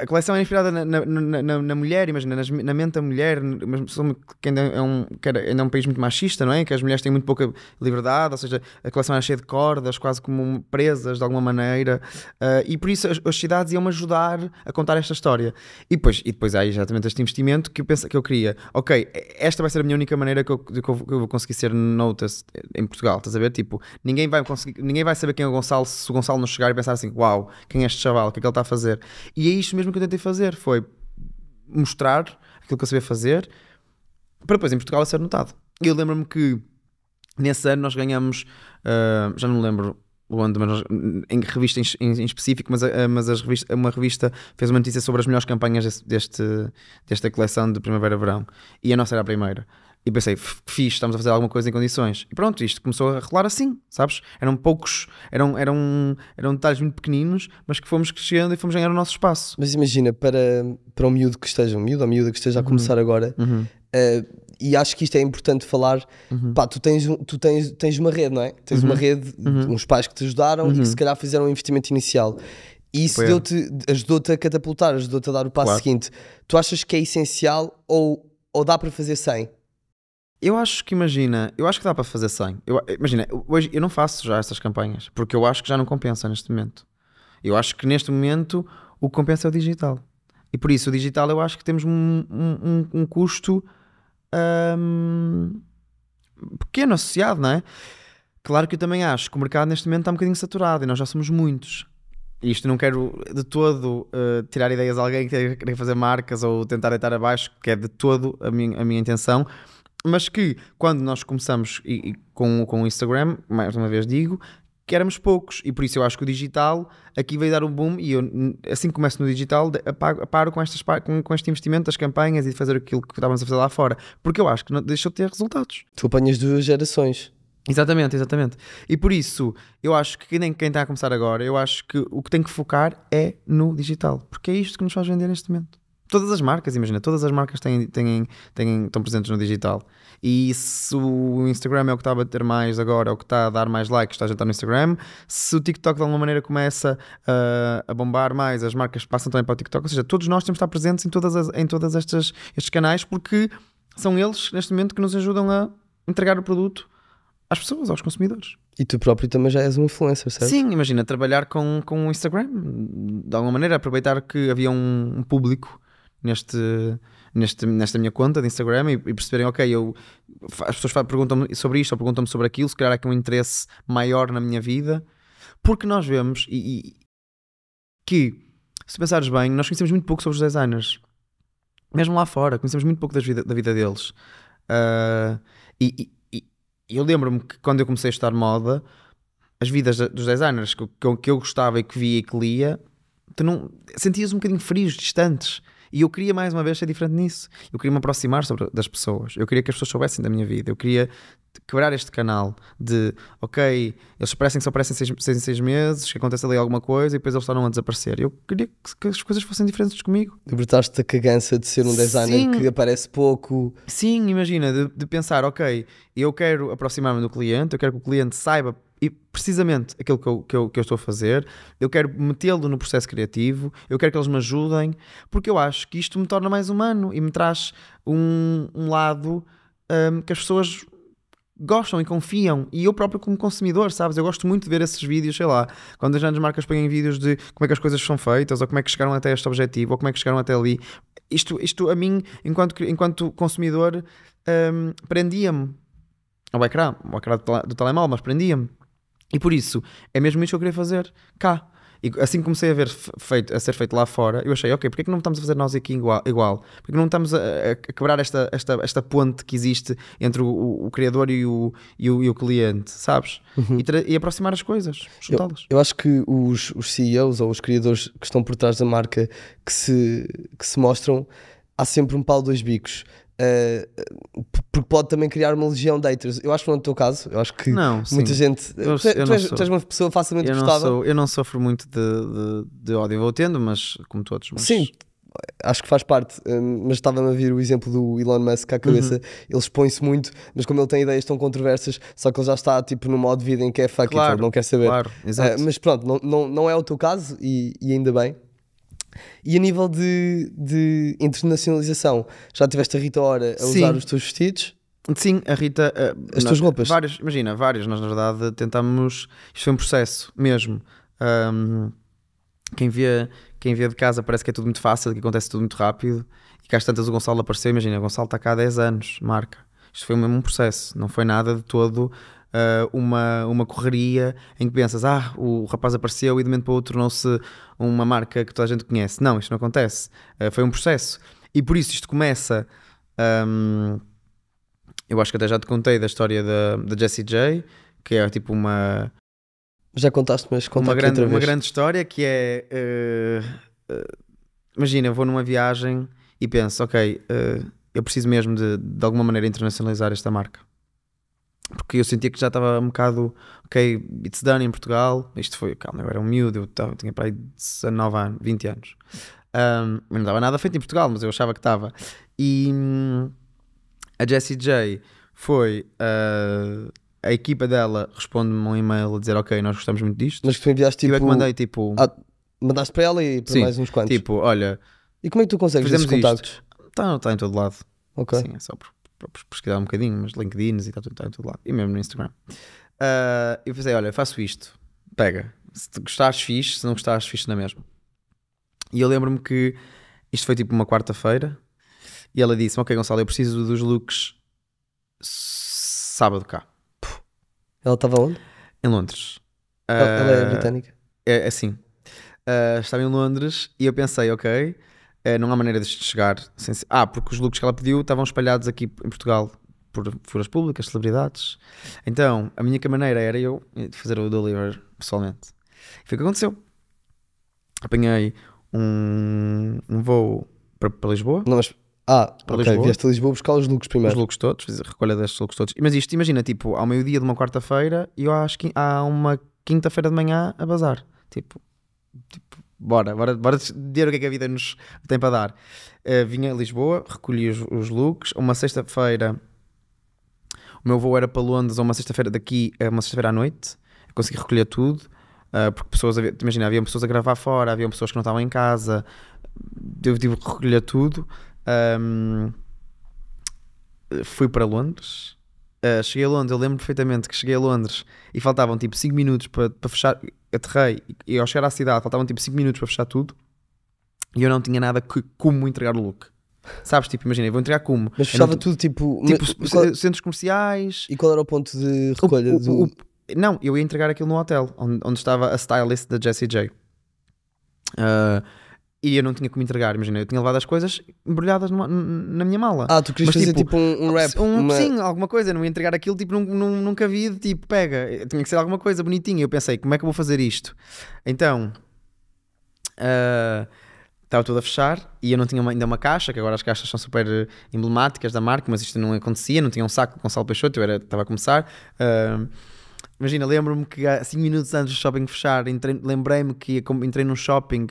Speaker 3: a coleção é inspirada na, na, na, na mulher, imagina, na mente da mulher, mas que ainda é, um, que ainda é um país muito machista, não é? Que as mulheres têm muito pouca liberdade, ou seja, a coleção é cheia de cordas, quase como presas de alguma maneira, uh, e por isso as, as cidades iam-me ajudar a contar esta história. E depois, e depois há exatamente este investimento que eu, penso, que eu queria, ok, esta vai ser a minha única maneira que eu, que eu, que eu vou conseguir ser noticed em Portugal, estás a ver? Tipo, ninguém vai, conseguir, ninguém vai saber quem é o Gonçalo se o Gonçalo não chegar e pensar assim, uau, quem é este chaval, o que é que ele está a fazer? E aí isto mesmo que eu tentei fazer, foi mostrar aquilo que eu sabia fazer para depois em Portugal a ser notado. E eu lembro-me que nesse ano nós ganhamos, uh, já não lembro onde, mas nós, em revista em, em, específico, mas, uh, mas as revista, uma revista fez uma notícia sobre as melhores campanhas deste, deste desta coleção de primavera-verão e a nossa era a primeira. E pensei, fixe, estamos a fazer alguma coisa em condições. E pronto, isto começou a rolar assim, sabes? Eram poucos, eram, eram, eram detalhes muito pequeninos, mas que fomos crescendo e fomos ganhar o nosso espaço.
Speaker 2: Mas imagina, para, para um miúdo que esteja, um miúdo ou miúda que esteja a começar uhum. agora, uhum. Uh, e acho que isto é importante falar, uhum. pá, tu, tens, tu tens, tens uma rede, não é? Tens uma uhum. rede, uhum. uns pais que te ajudaram e que uhum. se calhar fizeram um investimento inicial. E isso ajudou-te a catapultar, ajudou-te a dar o passo claro. seguinte. Tu achas que é essencial ou, ou dá para fazer sem?
Speaker 3: Eu acho que imagina, eu acho que dá para fazer 100. Eu, imagina, hoje eu não faço já essas campanhas, porque eu acho que já não compensa neste momento. Eu acho que neste momento o que compensa é o digital. E por isso o digital eu acho que temos um, um, um custo um, pequeno associado, não é? Claro que eu também acho que o mercado neste momento está um bocadinho saturado e nós já somos muitos. E isto não quero de todo uh, tirar ideias a alguém que quer fazer marcas ou tentar deitar abaixo, que é de todo a minha, a minha intenção mas que quando nós começamos e, e com, com o Instagram, mais uma vez digo, que éramos poucos. E por isso eu acho que o digital aqui veio dar um boom e eu assim que começo no digital aparo com, estas, com, com, este investimento das campanhas e de fazer aquilo que estávamos a fazer lá fora. Porque eu acho que não, deixou de ter resultados.
Speaker 2: Tu apanhas duas gerações.
Speaker 3: Exatamente, exatamente. E por isso eu acho que nem quem está a começar agora eu acho que o que tem que focar é no digital. Porque é isto que nos faz vender neste momento Todas as marcas, imagina, todas as marcas têm, têm, têm, estão presentes no digital. E se o Instagram é o que está a bater mais agora, é o que está a dar mais likes, está a jantar no Instagram. Se o TikTok de alguma maneira começa a, a bombar mais, as marcas passam também para o TikTok. Ou seja, todos nós temos de estar presentes em todas, as, em todas estas, estes canais porque são eles, neste momento, que nos ajudam a entregar o produto às pessoas, aos consumidores.
Speaker 2: E tu próprio também já és um influencer, certo?
Speaker 3: Sim, imagina, trabalhar com, com o Instagram, de alguma maneira, aproveitar que havia um, um público neste, neste, nesta minha conta de Instagram e, e perceberem, ok, eu, as pessoas perguntam-me sobre isto ou perguntam-me sobre aquilo, se calhar há aqui um interesse maior na minha vida, porque nós vemos e, e, que, se pensares bem, nós conhecemos muito pouco sobre os designers, mesmo lá fora, conhecemos muito pouco vida, da vida deles. Uh, e, e, eu lembro-me que quando eu comecei a estudar moda, as vidas dos designers que, que, que eu gostava e que via e que lia, tu não sentias um bocadinho frios, distantes. E eu queria mais uma vez ser diferente nisso. Eu queria me aproximar sobre, das pessoas. Eu queria que as pessoas soubessem da minha vida. Eu queria quebrar este canal de ok, eles parecem que só aparecem seis, seis em seis meses, que acontece ali alguma coisa e depois eles estão a desaparecer. Eu queria que, que as coisas fossem diferentes comigo.
Speaker 2: Libertaste da cagança de ser um designer Sim. que aparece pouco.
Speaker 3: Sim, imagina, de, de pensar, ok, eu quero aproximar-me do cliente, eu quero que o cliente saiba e precisamente aquilo que eu, que eu, que eu estou a fazer, eu quero metê-lo no processo criativo, eu quero que eles me ajudem, porque eu acho que isto me torna mais humano e me traz um, um lado um, que as pessoas gostam e confiam. E eu próprio, como consumidor, sabes? Eu gosto muito de ver esses vídeos, sei lá, quando as grandes marcas põem vídeos de como é que as coisas são feitas, ou como é que chegaram até este objetivo, ou como é que chegaram até ali. Isto, isto a mim, enquanto, enquanto consumidor, um, prendia-me ao ecrã, ao ecrã do telemóvel, mas prendia-me. E por isso, é mesmo isso que eu queria fazer cá. E assim comecei a ver fe- feito, a ser feito lá fora, eu achei, ok, porque é que não estamos a fazer nós aqui igual? igual? Porque não estamos a, a quebrar esta, esta, esta ponte que existe entre o, o- o criador e o, e o, e o cliente, sabes? E, tra- e aproximar as coisas, juntá-las.
Speaker 2: Eu acho que os, os CEOs ou os criadores que estão por trás da marca que se, que se mostram, há sempre um pau dois bicos. P- porque pode também criar uma legião de haters. Eu acho que não é o teu caso. Eu acho que
Speaker 3: Não, sim.
Speaker 2: muita gente.
Speaker 3: Eu-
Speaker 2: tu,
Speaker 3: eu
Speaker 2: tu és, tu és uma pessoa facilmente
Speaker 3: Eu não, sou, eu não sofro muito de, de, de ódio, eu vou tendo, mas como todos. Mas...
Speaker 2: Sim, acho que faz parte, hum, mas estava-me a vir o exemplo do Elon Musk à cabeça.
Speaker 3: Uhum.
Speaker 2: Ele expõe-se muito, mas como ele tem ideias tão controversas, só que ele já está tipo no modo de vida em que é fuck it,
Speaker 3: Claro,
Speaker 2: ele não quer saber.
Speaker 3: Claro, exato.
Speaker 2: Uh, mas pronto, não, não, não é o teu caso e, e ainda bem. E a nível de, de internacionalização, já tiveste a Rita Ora a
Speaker 3: Sim.
Speaker 2: usar os teus vestidos?
Speaker 3: Sim, a Rita. eh,
Speaker 2: As tuas roupas?
Speaker 3: Vários, imagina, vários. Nós, na verdade, tentámos. Isto foi um processo mesmo. Ahm, quem, vê, quem vê de casa parece que é tudo muito fácil, que acontece tudo muito rápido. E cá às tantas o Gonçalo apareceu. Imagina, o Gonçalo está cá há 10 anos, marca. Isto foi mesmo um processo. Não foi nada de todo ah, uma, uma correria em que pensas, ah, o rapaz apareceu e de momento para o outro tornou-se uma marca que toda a gente conhece. Não, isto não acontece. Ah, foi um processo. E por isso isto começa. ahm, eu acho que até já te contei da história da, da Jessie J, que é tipo uma,
Speaker 2: Já contaste, mas conta
Speaker 3: uma, grande, uma grande história que é. eh, eh, imagina, eu vou numa viagem e penso, ok, eh, eu preciso mesmo de, de alguma maneira internacionalizar esta marca. Porque eu sentia que já estava um bocado, ok, it's done em Portugal. Isto foi, calma, eu era um miúdo, eu tava, tinha para aí 19 anos, 20 anos. Um, não estava nada feito em Portugal, mas eu achava que estava. E hum, a Jessie J foi. uh, a equipa dela responde-me um e-mail a dizer, ok, nós gostamos muito disto.
Speaker 2: Mas que tu enviaste
Speaker 3: Tipo,
Speaker 2: tipo.
Speaker 3: eu é que mandei tipo,
Speaker 2: Ah, mandaste para ela e para
Speaker 3: Sim,
Speaker 2: mais uns quantos.
Speaker 3: tipo, olha,
Speaker 2: E como é que tu consegues esses
Speaker 3: fizemos
Speaker 2: contactos?
Speaker 3: está tá em todo lado.
Speaker 2: Ok.
Speaker 3: Sim, é só por pesquisar um bocadinho, mas LinkedIn e está tudo, em todo lado. E mesmo no Instagram. Ah, eu pensei, olha, faço isto, pega. Se gostares, fixe, se não gostares, fixe na mesma. E eu lembro-me que isto foi tipo uma quarta-feira e ela disse: Ok, Gonçalo, eu preciso dos looks sábado cá,
Speaker 2: Ela estava onde?
Speaker 3: em Londres.
Speaker 2: Ela- ela é
Speaker 3: Ah,
Speaker 2: britânica.
Speaker 3: É assim. Ah, estava em Londres e eu pensei, ok, eh, não há maneira de chegar sem ser- Ah, porque os looks que ela pediu estavam espalhados aqui em Portugal por figuras públicas, celebridades. Então, a minha maneira era eu fazer o deliver pessoalmente. E foi o que aconteceu. Apanhei um, um voo para, para Lisboa,
Speaker 2: Não, mas. Ah,
Speaker 3: Para. Lisboa?
Speaker 2: Vieste a Lisboa buscar os looks
Speaker 3: os
Speaker 2: primeiro.
Speaker 3: looks todos, fiz a recolha destes looks todos. Mas isto, imagina, tipo, ao meio-dia de uma quarta-feira e eu acho que há uma quinta-feira de manhã a bazar. Tipo, tipo bora, bora, bora dizer o que é que a vida nos tem para dar. Eh, vinha a Lisboa, recolhi os, os looks. Uma sexta-feira, o meu voo era para Londres, uma sexta-feira daqui, eh, uma sexta-feira à noite. Eu consegui recolher tudo. eh, porque pessoas, imagina, havia pessoas a gravar fora, havia pessoas que não estavam em casa. Eu tive que recolher tudo. Ahm, fui para Londres. Uh, cheguei a Londres, eu lembro perfeitamente que cheguei a Londres e faltavam tipo 5 minutos para, para fechar. Aterrei e ao chegar à cidade faltavam tipo 5 minutos para fechar tudo e eu não tinha nada que, como entregar o look. Sabes? Tipo, imagina, vou entregar como?
Speaker 2: Mas fechava
Speaker 3: não-
Speaker 2: tudo tipo.
Speaker 3: Tipo,
Speaker 2: mas- qual-
Speaker 3: centros comerciais.
Speaker 2: E qual era o ponto de
Speaker 3: O-
Speaker 2: recolha?
Speaker 3: o-
Speaker 2: do...
Speaker 3: o- não, eu ia entregar aquilo no hotel onde, onde estava a stylist da Jessie J. Uh, e eu não tinha como entregar, imagina, eu tinha levado as coisas embrulhadas numa- na minha mala.
Speaker 2: Ah, tu querias
Speaker 3: Mas,
Speaker 2: fazer
Speaker 3: tipo,
Speaker 2: tipo, um, um rap.
Speaker 3: Um-
Speaker 2: uma-
Speaker 3: Sim, alguma coisa, não ia entregar aquilo, tipo, num- num- nunca vi, tipo, pega, tinha que ser alguma coisa bonitinha. Eu pensei, como é que eu vou fazer isto? Então, ah, estava tudo a fechar e eu não tinha uma- ainda uma caixa, que agora as caixas são super eh, emblemáticas da marca, mas isto não acontecia, não tinha um saco de Gonçalo Peixoto, eu era, estava a começar. Ah, Imagina, lembro-me que há 5 minutos antes do shopping fechar, lembrei-me que entrei num shopping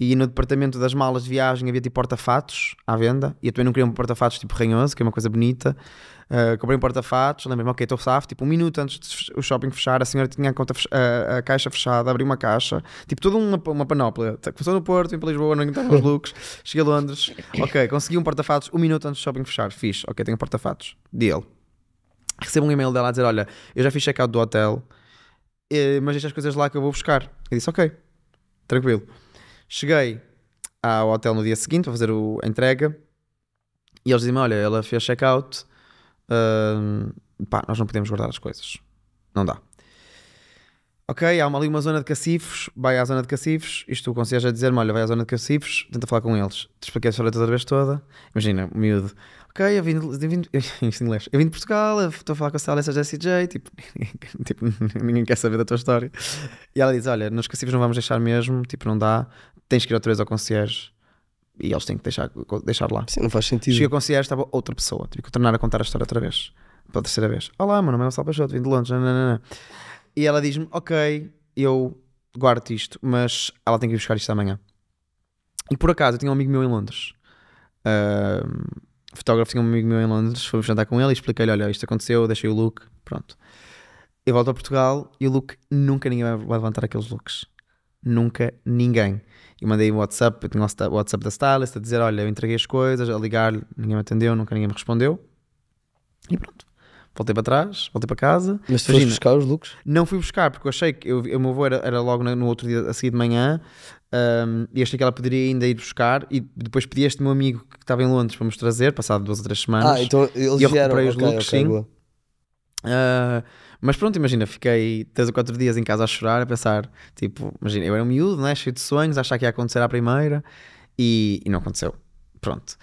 Speaker 3: e no departamento das malas de viagem havia tipo porta-fatos à venda. E eu também não queria um porta-fatos tipo ranhoso, que é uma coisa bonita. Uh, comprei um porta-fatos, lembrei-me, ok, estou safo. Tipo, um minuto antes de fech- o shopping fechar, a senhora tinha a, conta a- a caixa fechada, abri uma caixa, tipo, toda uma, uma panóplia. Começou no Porto, vim para Lisboa, não estavam os looks. Cheguei a Londres, ok, consegui um porta-fatos um minuto antes do shopping fechar. Fiz, ok, tenho um porta-fatos. Deal. Recebo um e-mail dela a dizer: Olha, eu já fiz check-out do hotel, eh, mas deixa as coisas lá que eu vou buscar. Eu disse: Ok, tranquilo. Cheguei ao hotel no dia seguinte para fazer o- a entrega e eles dizem: Olha, ela fez check-out, hum, pá, nós não podemos guardar as coisas. Não dá. ok, há uma- ali uma zona de cacifos, vai à zona de cacifos, isto o concierge a dizer-me, olha, vai à zona de cacifos, tenta falar com eles. Te expliquei a história toda a vez toda. Imagina, miúdo. Ok, eu vim, de- eu vim, inglês. Eu vim de Portugal, eu estou a falar com a Sally essa Jessie J, tipo, tipo, ninguém quer saber da tua história. E ela diz, olha, nos cacifos não vamos deixar mesmo, tipo, não dá, tens que ir outra vez ao concierge. E eles têm que deixar, deixar lá.
Speaker 2: Sim, não faz sentido.
Speaker 3: Cheguei ao concierge, estava outra pessoa. Tive que tornar a contar a história outra vez. Pela terceira vez. Olá, meu nome é Gonçalo Peixoto, vim de Londres. nananana. E ela diz-me, ok, eu guardo isto, mas ela tem que ir buscar isto amanhã. E por acaso, eu tinha um amigo meu em Londres. Ahm, fotógrafo tinha um amigo meu em Londres. Fomos jantar com ele e expliquei-lhe, olha, isto aconteceu, deixei o look, pronto. Eu volto a Portugal e o look, nunca ninguém vai levantar aqueles looks. Nunca ninguém. E mandei um WhatsApp, eu tinha o WhatsApp da stylist a dizer, olha, eu entreguei as coisas, a ligar-lhe, ninguém me atendeu, nunca ninguém me respondeu. E pronto. Voltei para trás, voltei para casa.
Speaker 2: Mas tu foste buscar os looks?
Speaker 3: Não fui buscar, porque eu achei que eu, o meu voo era, era logo no, outro dia a seguir de manhã um, e achei que ela poderia ainda ir buscar e depois pedi este meu amigo que estava em Londres para nos trazer, passado duas ou três semanas.
Speaker 2: Ah, então eles
Speaker 3: E eu
Speaker 2: vieram.
Speaker 3: recuperei os
Speaker 2: ok,
Speaker 3: looks,
Speaker 2: ok,
Speaker 3: sim.
Speaker 2: boa.
Speaker 3: Uh, mas pronto, imagina, fiquei três ou quatro dias em casa a chorar, a pensar, tipo, imagina, eu era um miúdo, né, cheio de sonhos, achar que ia acontecer à primeira e, e não aconteceu. Pronto.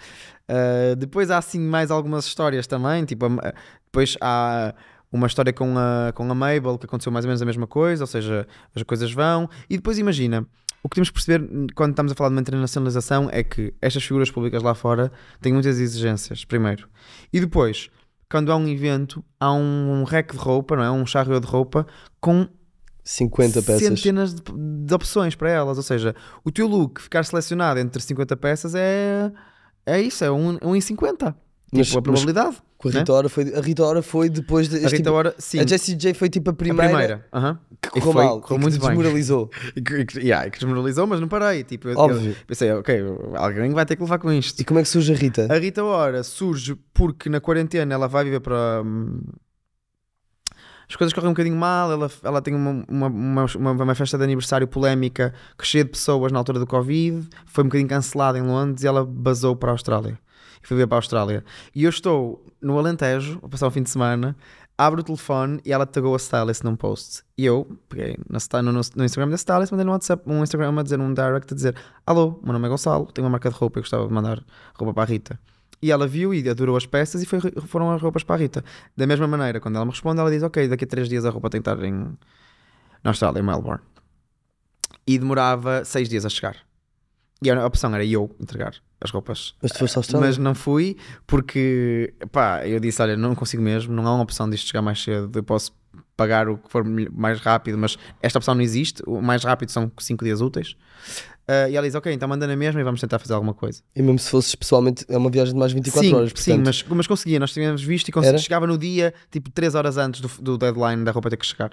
Speaker 3: Uh, depois há assim mais algumas histórias também, tipo, a- depois há uma história com a, com a Mabel que aconteceu mais ou menos a mesma coisa, ou seja, as coisas vão, e depois imagina. O que temos que perceber quando estamos a falar de uma internacionalização é que estas figuras públicas lá fora têm muitas exigências, primeiro. E depois, quando há um evento, há um, um rack de roupa, não é? Um charro de roupa com
Speaker 2: 50 peças.
Speaker 3: centenas de, de opções para elas. Ou seja, o teu look ficar selecionado entre 50 peças é, é isso, é um, um em 50.
Speaker 2: Mas-
Speaker 3: tipo, a probabilidade.
Speaker 2: Com a
Speaker 3: né?
Speaker 2: Rita Ora foi, a Rita Ora foi depois de.
Speaker 3: A Rita
Speaker 2: tipo,
Speaker 3: Ora, sim.
Speaker 2: a Jessie J foi tipo a
Speaker 3: a
Speaker 2: primeira,
Speaker 3: primeira. aham.
Speaker 2: que correu mal,
Speaker 3: correu
Speaker 2: que
Speaker 3: muito bem.
Speaker 2: desmoralizou.
Speaker 3: E que, que- yeah, que desmoralizou, mas não parei. Tipo,
Speaker 2: Óbvio.
Speaker 3: eu pensei, ok, alguém vai ter que levar com isto.
Speaker 2: E como é que surge a Rita?
Speaker 3: A Rita Ora surge porque na quarentena ela vai viver para. hum, As coisas correm um bocadinho mal. Ela, ela tem uma, uma, uma, uma- uma festa de aniversário polémica que cheia de pessoas na altura do Covid. Foi um bocadinho cancelada em Londres e ela basou para a Austrália. E foi viver para a Austrália. E eu estou no Alentejo, a passar o fim de semana. Abro o telefone e ela tagou a stylist num post. E eu peguei no, no, no Instagram da stylist, mandei no WhatsApp um Instagram a dizer, um direct a dizer: Alô, meu nome é Gonçalo, tenho uma marca de roupa e gostava de mandar roupa para a Rita. E ela viu e adorou as peças e foi- foram as roupas para a Rita. Da mesma maneira, quando ela me responde, ela diz: Ok, daqui a três dias a roupa tem que estar em, na Austrália, em Melbourne. E demorava seis dias a chegar. E a opção era eu entregar as roupas.
Speaker 2: Mas tu foste à Austrália?
Speaker 3: Mas não fui porque, pá, eu disse: Olha, não consigo mesmo, não há uma opção disto chegar mais cedo. Eu posso pagar o que for mais rápido, mas esta opção não existe. O mais rápido são cinco dias úteis. Ah, e ela diz: Ok, então manda na mesma e vamos tentar fazer alguma coisa.
Speaker 2: E mesmo se fosses pessoalmente, é uma viagem de mais 24
Speaker 3: sim,
Speaker 2: horas.
Speaker 3: sim,
Speaker 2: portanto,
Speaker 3: mas, mas conseguia, nós tínhamos visto e cons-
Speaker 2: Era?
Speaker 3: chegava no dia, tipo 3 horas antes do, do deadline da roupa ter que chegar.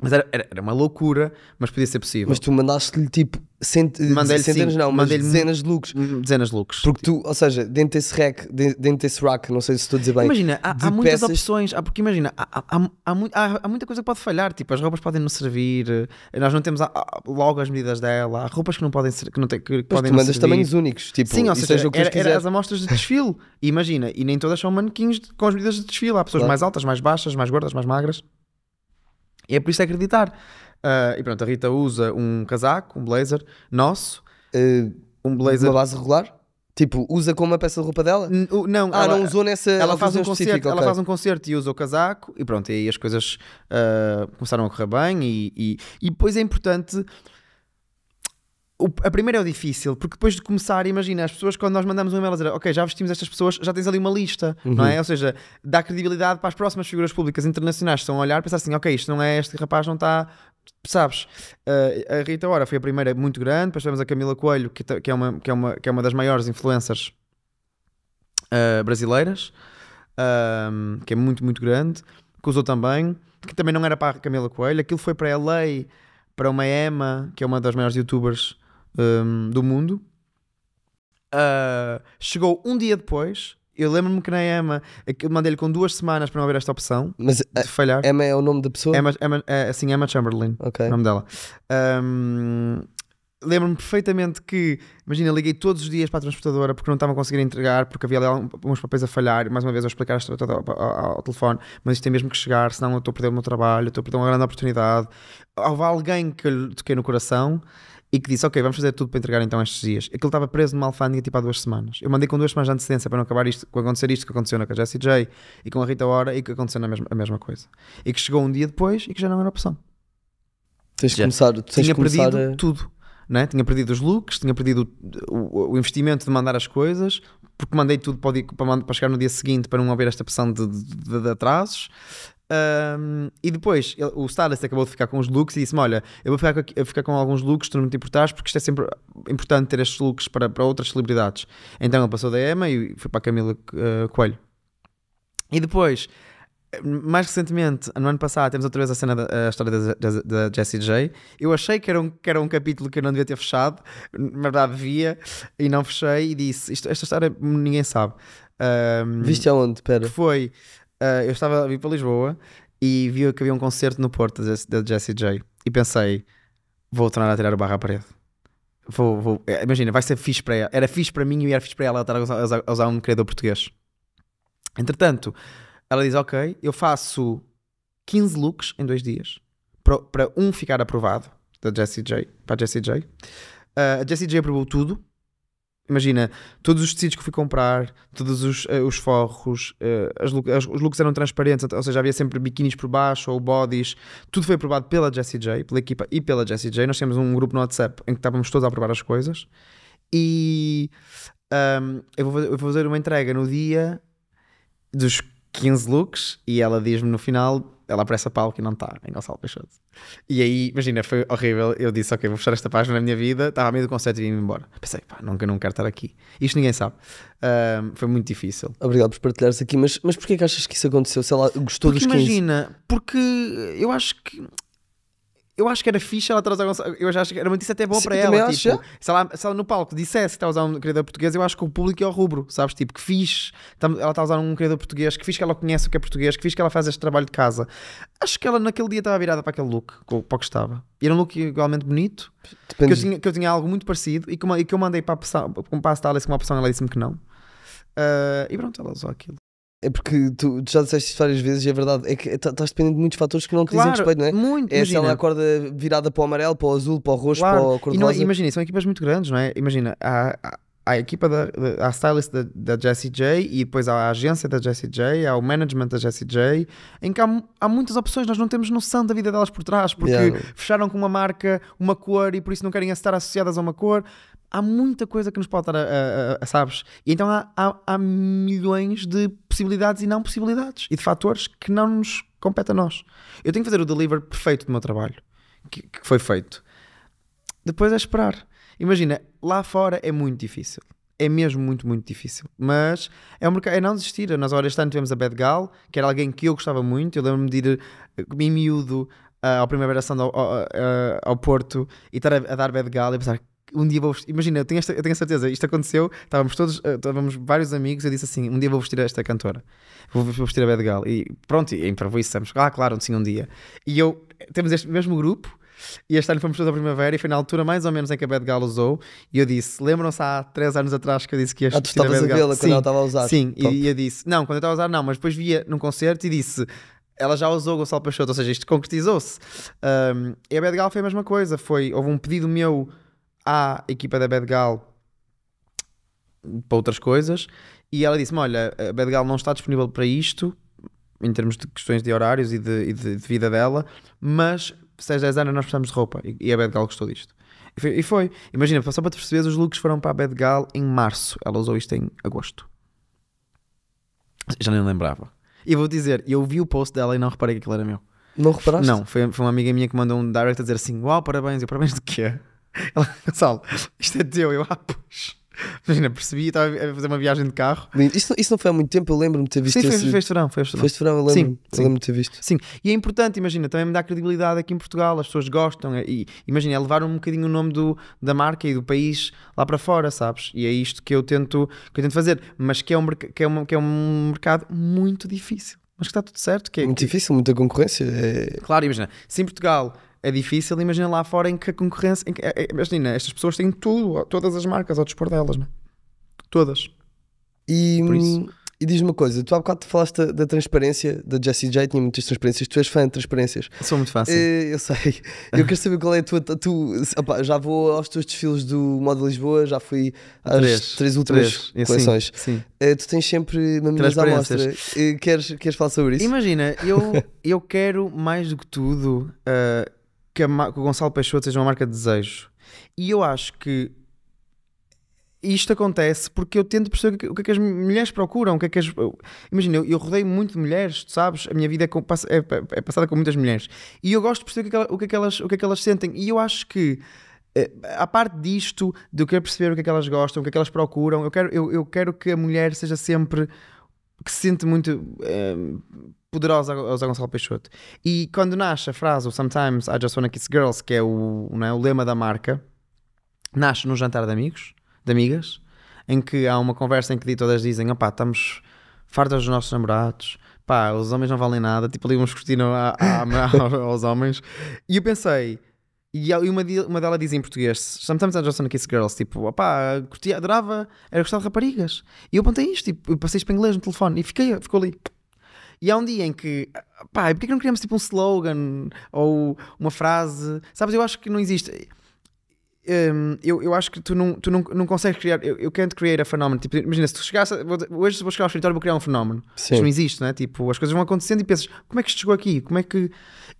Speaker 3: Mas era, era, era uma loucura, mas podia ser possível.
Speaker 2: Mas tu mandaste-lhe tipo cent... Centenas,
Speaker 3: sim,
Speaker 2: não, mas dezenas de looks.
Speaker 3: Hum, Dezenas de looks.
Speaker 2: Porque tu, ou seja, dentro desse rack, de- dentro desse rack, não sei se estou a dizer bem.
Speaker 3: imagina, há, há muitas
Speaker 2: peças-
Speaker 3: opções. Há, porque imagina, há, há, há, há mui- há- há muita coisa que pode falhar. Tipo, as roupas podem não servir, eh, nós não temos logo as medidas dela. Há roupas que não podem ser, que não, tem, que
Speaker 2: mas
Speaker 3: podem
Speaker 2: tu mandas
Speaker 3: servir.
Speaker 2: tamanhos únicos. Tipo,
Speaker 3: Sim, ou
Speaker 2: e
Speaker 3: seja,
Speaker 2: o que
Speaker 3: era, era as amostras de desfile. Imagina, e nem todas são manequins com as medidas de desfile. Há pessoas
Speaker 2: Claro.
Speaker 3: mais altas, mais baixas, mais gordas, mais magras. E é por isso acreditar. Ah, e pronto, a Rita usa um casaco, um blazer nosso,
Speaker 2: Eh,
Speaker 3: um blazer.
Speaker 2: uma base regular? Tipo, usa como uma peça de roupa dela?
Speaker 3: N- Não,
Speaker 2: Ah,
Speaker 3: ela,
Speaker 2: não usou nessa
Speaker 3: ela faz um concerto,
Speaker 2: específica,
Speaker 3: ela faz um concerto e usa o casaco e pronto, e aí as coisas ah, começaram a correr bem e, e, e depois é importante a primeira é o difícil, porque depois de começar, imagina, as pessoas quando nós mandamos um e-mail a dizer ok, já vestimos estas pessoas, já tens ali uma lista, não
Speaker 2: Uhum.
Speaker 3: é? Ou seja, dá credibilidade para as próximas figuras públicas internacionais que estão a olhar e pensar assim, ok, isto não é este rapaz, não está, sabes? Ah, a Rita Ora foi a primeira muito grande, depois tivemos a Camila Coelho, que, que é, uma, que, é uma, que é uma das maiores influencers ah, brasileiras, ahm, que é muito, muito grande, que usou também, que também não era para a Camila Coelho, aquilo foi para a LA, para uma Emma, que é uma das maiores youtubers ahm, do mundo. Ah, chegou um dia depois, eu lembro-me que na Emma, eu mandei-lhe com duas semanas para não haver esta opção
Speaker 2: Mas a-
Speaker 3: de falhar.
Speaker 2: Emma é o nome da pessoa?
Speaker 3: Emma, Emma, é, assim, Emma Chamberlain,
Speaker 2: Ok.
Speaker 3: o nome dela. Ahm, lembro-me perfeitamente que, imagina, liguei todos os dias para a transportadora porque não estava a conseguir entregar, porque havia ali uns papéis a falhar. Mais uma vez, eu explicar a história ao, ao, ao, telefone, mas isto tem mesmo que chegar, senão eu estou a perder o meu trabalho, estou a perder uma grande oportunidade. Houve alguém que eu lhe toquei no coração e que disse: Ok, vamos fazer tudo para entregar então estes dias. Aquilo estava preso numa alfândega tipo há duas semanas. Eu mandei com duas semanas de antecedência para não acabar isto, com acontecer isto que aconteceu na Jessie J e com a Rita Ora e que aconteceu na mesma, a mesma coisa. E que chegou um dia depois e que já não era opção.
Speaker 2: Tens de começar, tens
Speaker 3: tinha
Speaker 2: começar
Speaker 3: perdido
Speaker 2: a...
Speaker 3: tudo. Né? Tinha perdido os looks, tinha perdido o, o, investimento de mandar as coisas, porque mandei tudo para, para, para chegar no dia seguinte para não haver esta pressão de, de, de atrasos. Um, e depois ele, o stylist acabou de ficar com os looks e disse-me: Olha, eu vou ficar com, eu ficar com alguns looks, tu não te importares, porque isto é sempre importante ter estes looks para, para outras celebridades. Então ele passou da Emma e foi para a Camila uh, Coelho. E depois mais recentemente, no ano passado, temos outra vez a cena da a história da, Jessie J. Eu achei que era, um, que era um capítulo que eu não devia ter fechado, na verdade devia, e não fechei, e disse: isto, Esta história ninguém sabe. Um,
Speaker 2: Viste aonde? Pera.
Speaker 3: Que foi, uh, eu estava a vir para Lisboa e vi que havia um concerto no Porto da, Jessie J. E pensei: vou tornar a tirar o barro à parede. Vou, vou, é, imagina, vai ser fixe para ela. Era fixe para mim e era fixe para ela estar a usar, a usar um criador português. Entretanto ela diz: Ok, eu faço 15 looks em dois dias para um ficar aprovado da Jessie J. Para a Jessie J. Uh, a Jessie J aprovou tudo. Imagina, todos os tecidos que fui comprar, todos os, uh, os forros, uh, look, as, os looks eram transparentes, ou seja, havia sempre biquínis por baixo ou bodies. Tudo foi aprovado pela Jessie J, pela equipa e pela Jessie J. Nós temos um grupo no WhatsApp em que estávamos todos a aprovar as coisas. E um, eu, vou, eu vou fazer uma entrega no dia dos 15 looks e ela diz-me no final, ela aparece a palco e não está em Gonçalo Peixoto. E aí, imagina, foi horrível. Eu disse, ok, vou fechar esta página na minha vida. Estava a meio do conceito e vim embora. Pensei, pá, nunca não quero estar aqui. Isto ninguém sabe. Foi muito difícil.
Speaker 2: Obrigado por partilhares aqui, mas, mas porquê que achas que isso aconteceu? Se ela gostou
Speaker 3: porque
Speaker 2: dos 15?
Speaker 3: imagina, porque eu acho que eu acho que era fixe ela trazer Eu acho que era uma notícia até boa para ela. Tipo, se, ela, se ela no palco dissesse que está a usar um criador português, eu acho que o público é o rubro, sabes? Tipo, que fixe. Ela está a usar um criador português, que fixe que ela conhece o que é português, que fixe que ela faz este trabalho de casa. Acho que ela naquele dia estava virada para aquele look, para o que estava. E era um look igualmente bonito, que eu, tinha, que eu tinha algo muito parecido e que, eu- e que eu mandei para a, para a Stylist com uma opção, ela disse-me que não. Ah, e pronto, ela usou aquilo.
Speaker 2: É porque tu, tu já disseste isso várias vezes e é verdade. É que tá- estás dependendo de muitos fatores que não te dizem respeito, não é?
Speaker 3: muito.
Speaker 2: É se
Speaker 3: imagina.
Speaker 2: ela acorda virada para o amarelo, para o azul, para o roxo,
Speaker 3: Claro.
Speaker 2: para o cor de
Speaker 3: não, imagina, são equipas muito grandes, não é? Imagina, há, há- há a equipa da, da há a stylist da, da Jessie J e depois há a agência da Jessie J, há o management da Jessie J, em que há, há muitas opções, nós não temos noção da vida delas por trás, porque
Speaker 2: Yeah.
Speaker 3: fecharam com uma marca, uma cor e por isso não querem estar associadas a uma cor. Há muita coisa que nos pode estar a, a- a- sabes? E então há, há, há milhões de possibilidades e não possibilidades e de fatores que não nos compete a nós. Eu tenho que fazer o deliver perfeito do meu trabalho, que, que foi feito. Depois é esperar. Imagina, lá fora é muito difícil. É mesmo muito, muito difícil. Mas é, um mercado, é não desistir. Nós agora este ano tivemos a Bad Gal, que era alguém que eu gostava muito. Eu lembro-me de ir eh, em miúdo ah, à primeira ação ao, ao, ah, ao Porto e estar a, a dar Bad Gal e pensar um dia vou vestir. Imagina, eu tenho, esta, eu tenho a certeza, isto aconteceu, estávamos todos, eh, estávamos vários amigos, eu disse assim: um dia vou vestir esta cantora, vou, vou vestir a Bad Gal. E pronto, e improvisamos, ah, claro, sim, um dia. E eu, temos este mesmo grupo, e este ano fomos todos à primavera, e foi na altura mais ou menos em que a Bad Gal usou, e eu disse: lembram-se há 3 anos atrás que eu disse que ia
Speaker 2: Ah, tu
Speaker 3: a
Speaker 2: a vê-la quando ela estava a usar.
Speaker 3: Sim,
Speaker 2: Top.
Speaker 3: e eu disse: não, quando eu estava a usar, não, mas depois via num concerto e disse. Ela já usou o Gonçalo Peixoto, ou seja, isto concretizou-se. Um, e a Bad Gal foi a mesma coisa. Foi, houve um pedido meu à equipa da Bad Gal para outras coisas e ela disse-me: Olha, a Bad Gal não está disponível para isto em termos de questões de horários e de, e de- de vida dela, mas 6, 10 anos nós precisamos de roupa e, e a Bad Gal gostou disto. E foi, e foi. imagina, só para te perceberes, os looks foram para a Bad Gal em março, ela usou isto em agosto. Já nem lembrava. E vou dizer, eu vi o post dela e não reparei que aquilo era meu.
Speaker 2: Não reparaste?
Speaker 3: Não, foi, foi uma amiga minha que mandou um direct a dizer assim: Uau, parabéns. Eu, parabéns de quê? Ela, Gonçalo, isto é teu. Eu, ah, pois. Imagina, percebi, estava a fazer uma viagem de carro.
Speaker 2: Isso, isso não foi há muito tempo, eu lembro-me de ter visto
Speaker 3: Sim, foi,
Speaker 2: esse...
Speaker 3: foi este verão, foi este verão.
Speaker 2: Foi este verão, eu lembro-me. Lembro-me de ter visto.
Speaker 3: Sim, e é importante, imagina, também me dá credibilidade aqui em Portugal, as pessoas gostam, e imagina, é levar um bocadinho o nome do, da marca e do país lá para fora, sabes? E é isto que eu tento, que eu tento fazer, mas que é um, que é uma, que é um mercado muito difícil. Mas que está tudo certo. Que é,
Speaker 2: Muito
Speaker 3: que-
Speaker 2: difícil, muita concorrência. É...
Speaker 3: Claro, imagina, se em Portugal é difícil, imagina lá fora em que a concorrência. Em que, é- é- imagina, estas pessoas têm tudo, todas as marcas ao dispor delas, né? Todas.
Speaker 2: E,
Speaker 3: Por isso.
Speaker 2: E diz-me uma coisa: tu há bocado falaste da, da transparência da Jessie J, tinha muitas transparências. Tu és fã de transparências.
Speaker 3: Sou muito fácil.
Speaker 2: Eh, eu sei. Eu quero saber qual é a tua. Tu, opá, já vou aos teus desfiles do Moda Lisboa, já fui às três, últimas
Speaker 3: três.
Speaker 2: coleções.
Speaker 3: Sim, sim.
Speaker 2: Eh, tu tens sempre mamilas à mostra. Eh, queres, queres falar sobre isso?
Speaker 3: Imagina, eu, eu quero mais do que tudo uh, que, a que o Gonçalo Peixoto seja uma marca de desejo. E eu acho que isto acontece porque eu tento perceber o que, o que é que as mulheres procuram. O que é que as, imagina, eu, eu rodeio muito de mulheres, tu sabes? A minha vida é, com- passa- é- é passada com muitas mulheres. E eu gosto de perceber o que é que, é elas, o que é que elas sentem. E eu acho que eh, a parte disto, de eu querer perceber o que é que elas gostam, o que é que elas procuram, eu quero, eu, eu quero que a mulher seja sempre que se sente muito eh, poderosa ao ao Gonçalo Peixoto. E quando nasce a frase, Sometimes I Just Wanna Kiss Girls, que é o, não é, o lema da marca, nasce num jantar de amigos, de amigas, em que há uma conversa em que todas dizem: opá, estamos fartas dos nossos namorados, pá, os homens não valem nada, tipo ali a- a- aos homens. E eu pensei. E uma, de- uma delas diz em português: Sometimes I just wanna kiss girls. Tipo, opá, curtia, adorava, era gostar de raparigas. E eu apontei isto, tipo, eu passei isto para inglês no telefone e fiquei, ficou ali. E há um dia em que, pá, porque que não criamos tipo um slogan ou uma frase? Sabes, eu acho que não existe. Hum, eu, eu acho que tu não, tu não, não consegues criar. Eu, eu can't create a fenómeno. Tipo, imagina, se tu chegasse. Hoje vou chegar ao escritório e vou criar um fenómeno.
Speaker 2: Sim.
Speaker 3: Isto não existe, não é? Tipo, as coisas vão acontecendo e pensas, como é que isto chegou aqui? Como é que.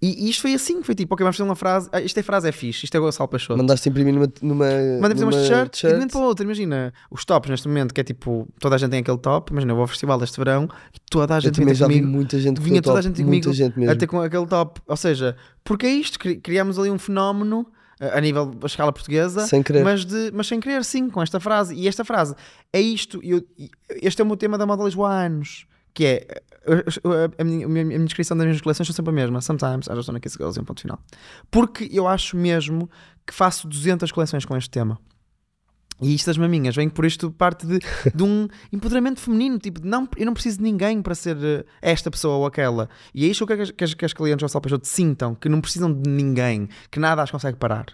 Speaker 3: E, e isto foi assim: foi tipo, ok, vamos fazer uma frase. ah, Isto é frase, é fixe. Isto é Gonçalo Peixoto.
Speaker 2: Mandaste imprimir numa. numa
Speaker 3: Manda fazer umas t-shirts e de um para o outro. Imagina, os tops neste momento, que é tipo, toda a gente tem aquele top. Imagina, eu vou ao festival deste verão e toda a gente vinha comigo.
Speaker 2: muita gente com
Speaker 3: Vinha toda a
Speaker 2: top,
Speaker 3: gente comigo
Speaker 2: gente mesmo.
Speaker 3: até com aquele top. Ou seja, porque é isto, cri- criamos ali um fenómeno a nível da escala portuguesa,
Speaker 2: Sem querer.
Speaker 3: mas, de, mas sem querer, sim, com esta frase. E esta frase é isto. eu- este é o meu tema da moda Lisboa há anos. Que é a, minha, a minha- descrição das minhas coleções são sempre a mesma. Sometimes I just wanna kiss girls, e um ponto final. Porque eu acho mesmo que faço 200 coleções com este tema. E isto das maminhas vem por isto parte de, de um empoderamento feminino, tipo, não, eu não preciso de ninguém para ser eh, esta pessoa ou aquela. E é isto que, as- que, as, que as clientes ao Salpeixoto sintam, que não precisam de ninguém, que nada as consegue parar.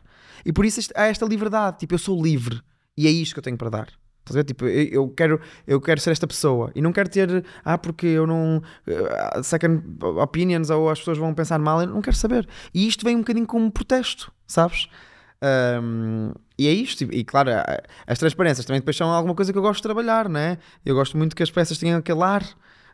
Speaker 3: E por isso há esta liberdade, tipo, eu sou livre e é isto que eu tenho para dar. Estás a ver? Tipo, eu, eu quero, eu quero ser esta pessoa e não quero ter, ah, porque eu não. eh, second opinions ou as pessoas vão pensar mal, eu não quero saber. E isto vem um bocadinho como protesto, sabes? Um, e é isto, e claro, as transparências também depois são alguma coisa que eu gosto de trabalhar, né? Eu gosto muito que as peças tenham aquele ar.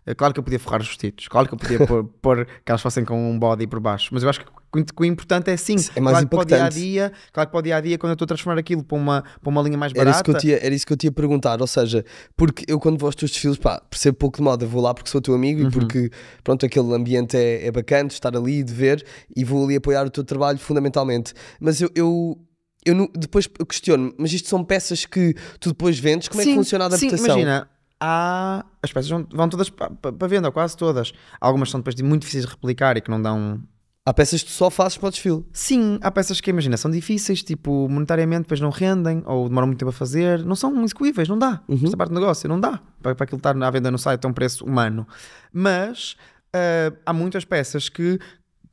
Speaker 3: É Claro que eu podia forrar os vestidos, claro que eu podia pôr, pôr que elas fossem com um body por baixo, mas eu acho que o, que importante é sim.
Speaker 2: É mais
Speaker 3: claro que para o dia a
Speaker 2: impactante.
Speaker 3: dia, claro que para o dia a dia, quando eu estou a transformar aquilo para uma, para uma linha mais
Speaker 2: Era isso,
Speaker 3: barata.
Speaker 2: que eu tinha, era isso que eu tinha perguntar, ou seja, porque eu quando vou aos teus desfiles, pá, percebo pouco de moda, vou lá porque sou teu amigo
Speaker 3: Uhum.
Speaker 2: e porque, pronto, aquele ambiente é, é bacana, de estar ali, de ver, e vou ali apoiar o teu trabalho fundamentalmente. Mas eu, eu, eu não- depois eu questiono, mas isto são peças que tu depois vendes, como é que
Speaker 3: Sim,
Speaker 2: funciona a
Speaker 3: sim,
Speaker 2: adaptação?
Speaker 3: imagina, há... as peças vão, vão todas para pa, venda, ou quase todas. Algumas são depois de muito difíceis de replicar e que não dão
Speaker 2: Há peças que tu só fazes para o desfile.
Speaker 3: Sim, há peças que, imagina, são difíceis, tipo, monetariamente depois não rendem ou demoram muito tempo a fazer, não são execuíveis, não dá.
Speaker 2: Uhum.
Speaker 3: Esta parte do negócio não dá para, para aquilo estar à venda no site a um preço humano. Mas ah, há muitas peças que,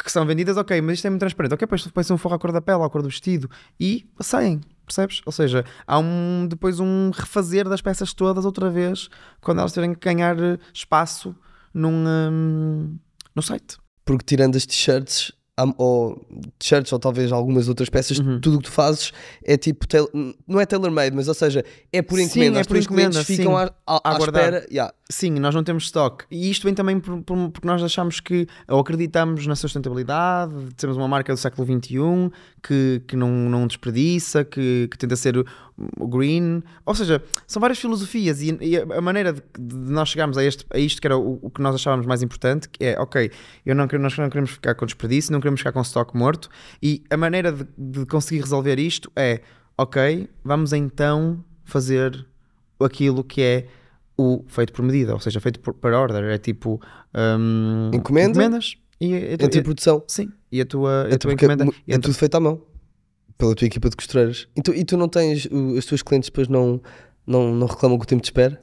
Speaker 3: que são vendidas, ok, mas isto é muito transparente, ok, depois, depois um forro à cor da pele, à cor do vestido e saem. Percebes? Ou seja, há um, depois um refazer das peças todas outra vez quando elas tiverem que ganhar eh, espaço num, hum, no site.
Speaker 2: Porque tirando as t-shirts, ou t-shirts ou talvez algumas outras peças,
Speaker 3: Uhum.
Speaker 2: tudo o que tu fazes é tipo, não é tailor-made, mas ou seja, é por
Speaker 3: Sim,
Speaker 2: encomenda.
Speaker 3: é
Speaker 2: Os
Speaker 3: por
Speaker 2: clientes
Speaker 3: encomenda,
Speaker 2: ficam
Speaker 3: sim.
Speaker 2: à, à, à espera. yeah.
Speaker 3: Sim, nós não temos stock. E isto vem também por- por- porque nós achamos que, ou acreditamos na sustentabilidade, temos uma marca do século XXI que, que não, não desperdiça, que, que tenta ser o, green. Ou seja, são várias filosofias e, e a maneira de, de nós chegarmos a, este, a isto que era o, o que nós achávamos mais importante, que é, ok, eu não, nós não queremos ficar com desperdício, não queremos ficar com stock morto e a maneira de, de conseguir resolver isto é, ok, vamos então fazer aquilo que é o feito por medida, ou seja, feito por, para order. É tipo hum,
Speaker 2: Encomenda,
Speaker 3: encomendas e, a- a tua-
Speaker 2: Entre
Speaker 3: e-
Speaker 2: produção.
Speaker 3: sim, e a tua, a
Speaker 2: É,
Speaker 3: tua
Speaker 2: porque
Speaker 3: encomenda. e
Speaker 2: é
Speaker 3: entra-
Speaker 2: tudo feito à mão pela tua equipa de costureiras. E tu, e tu não tens, as tuas clientes depois não Não, não reclamam com o tempo de espera?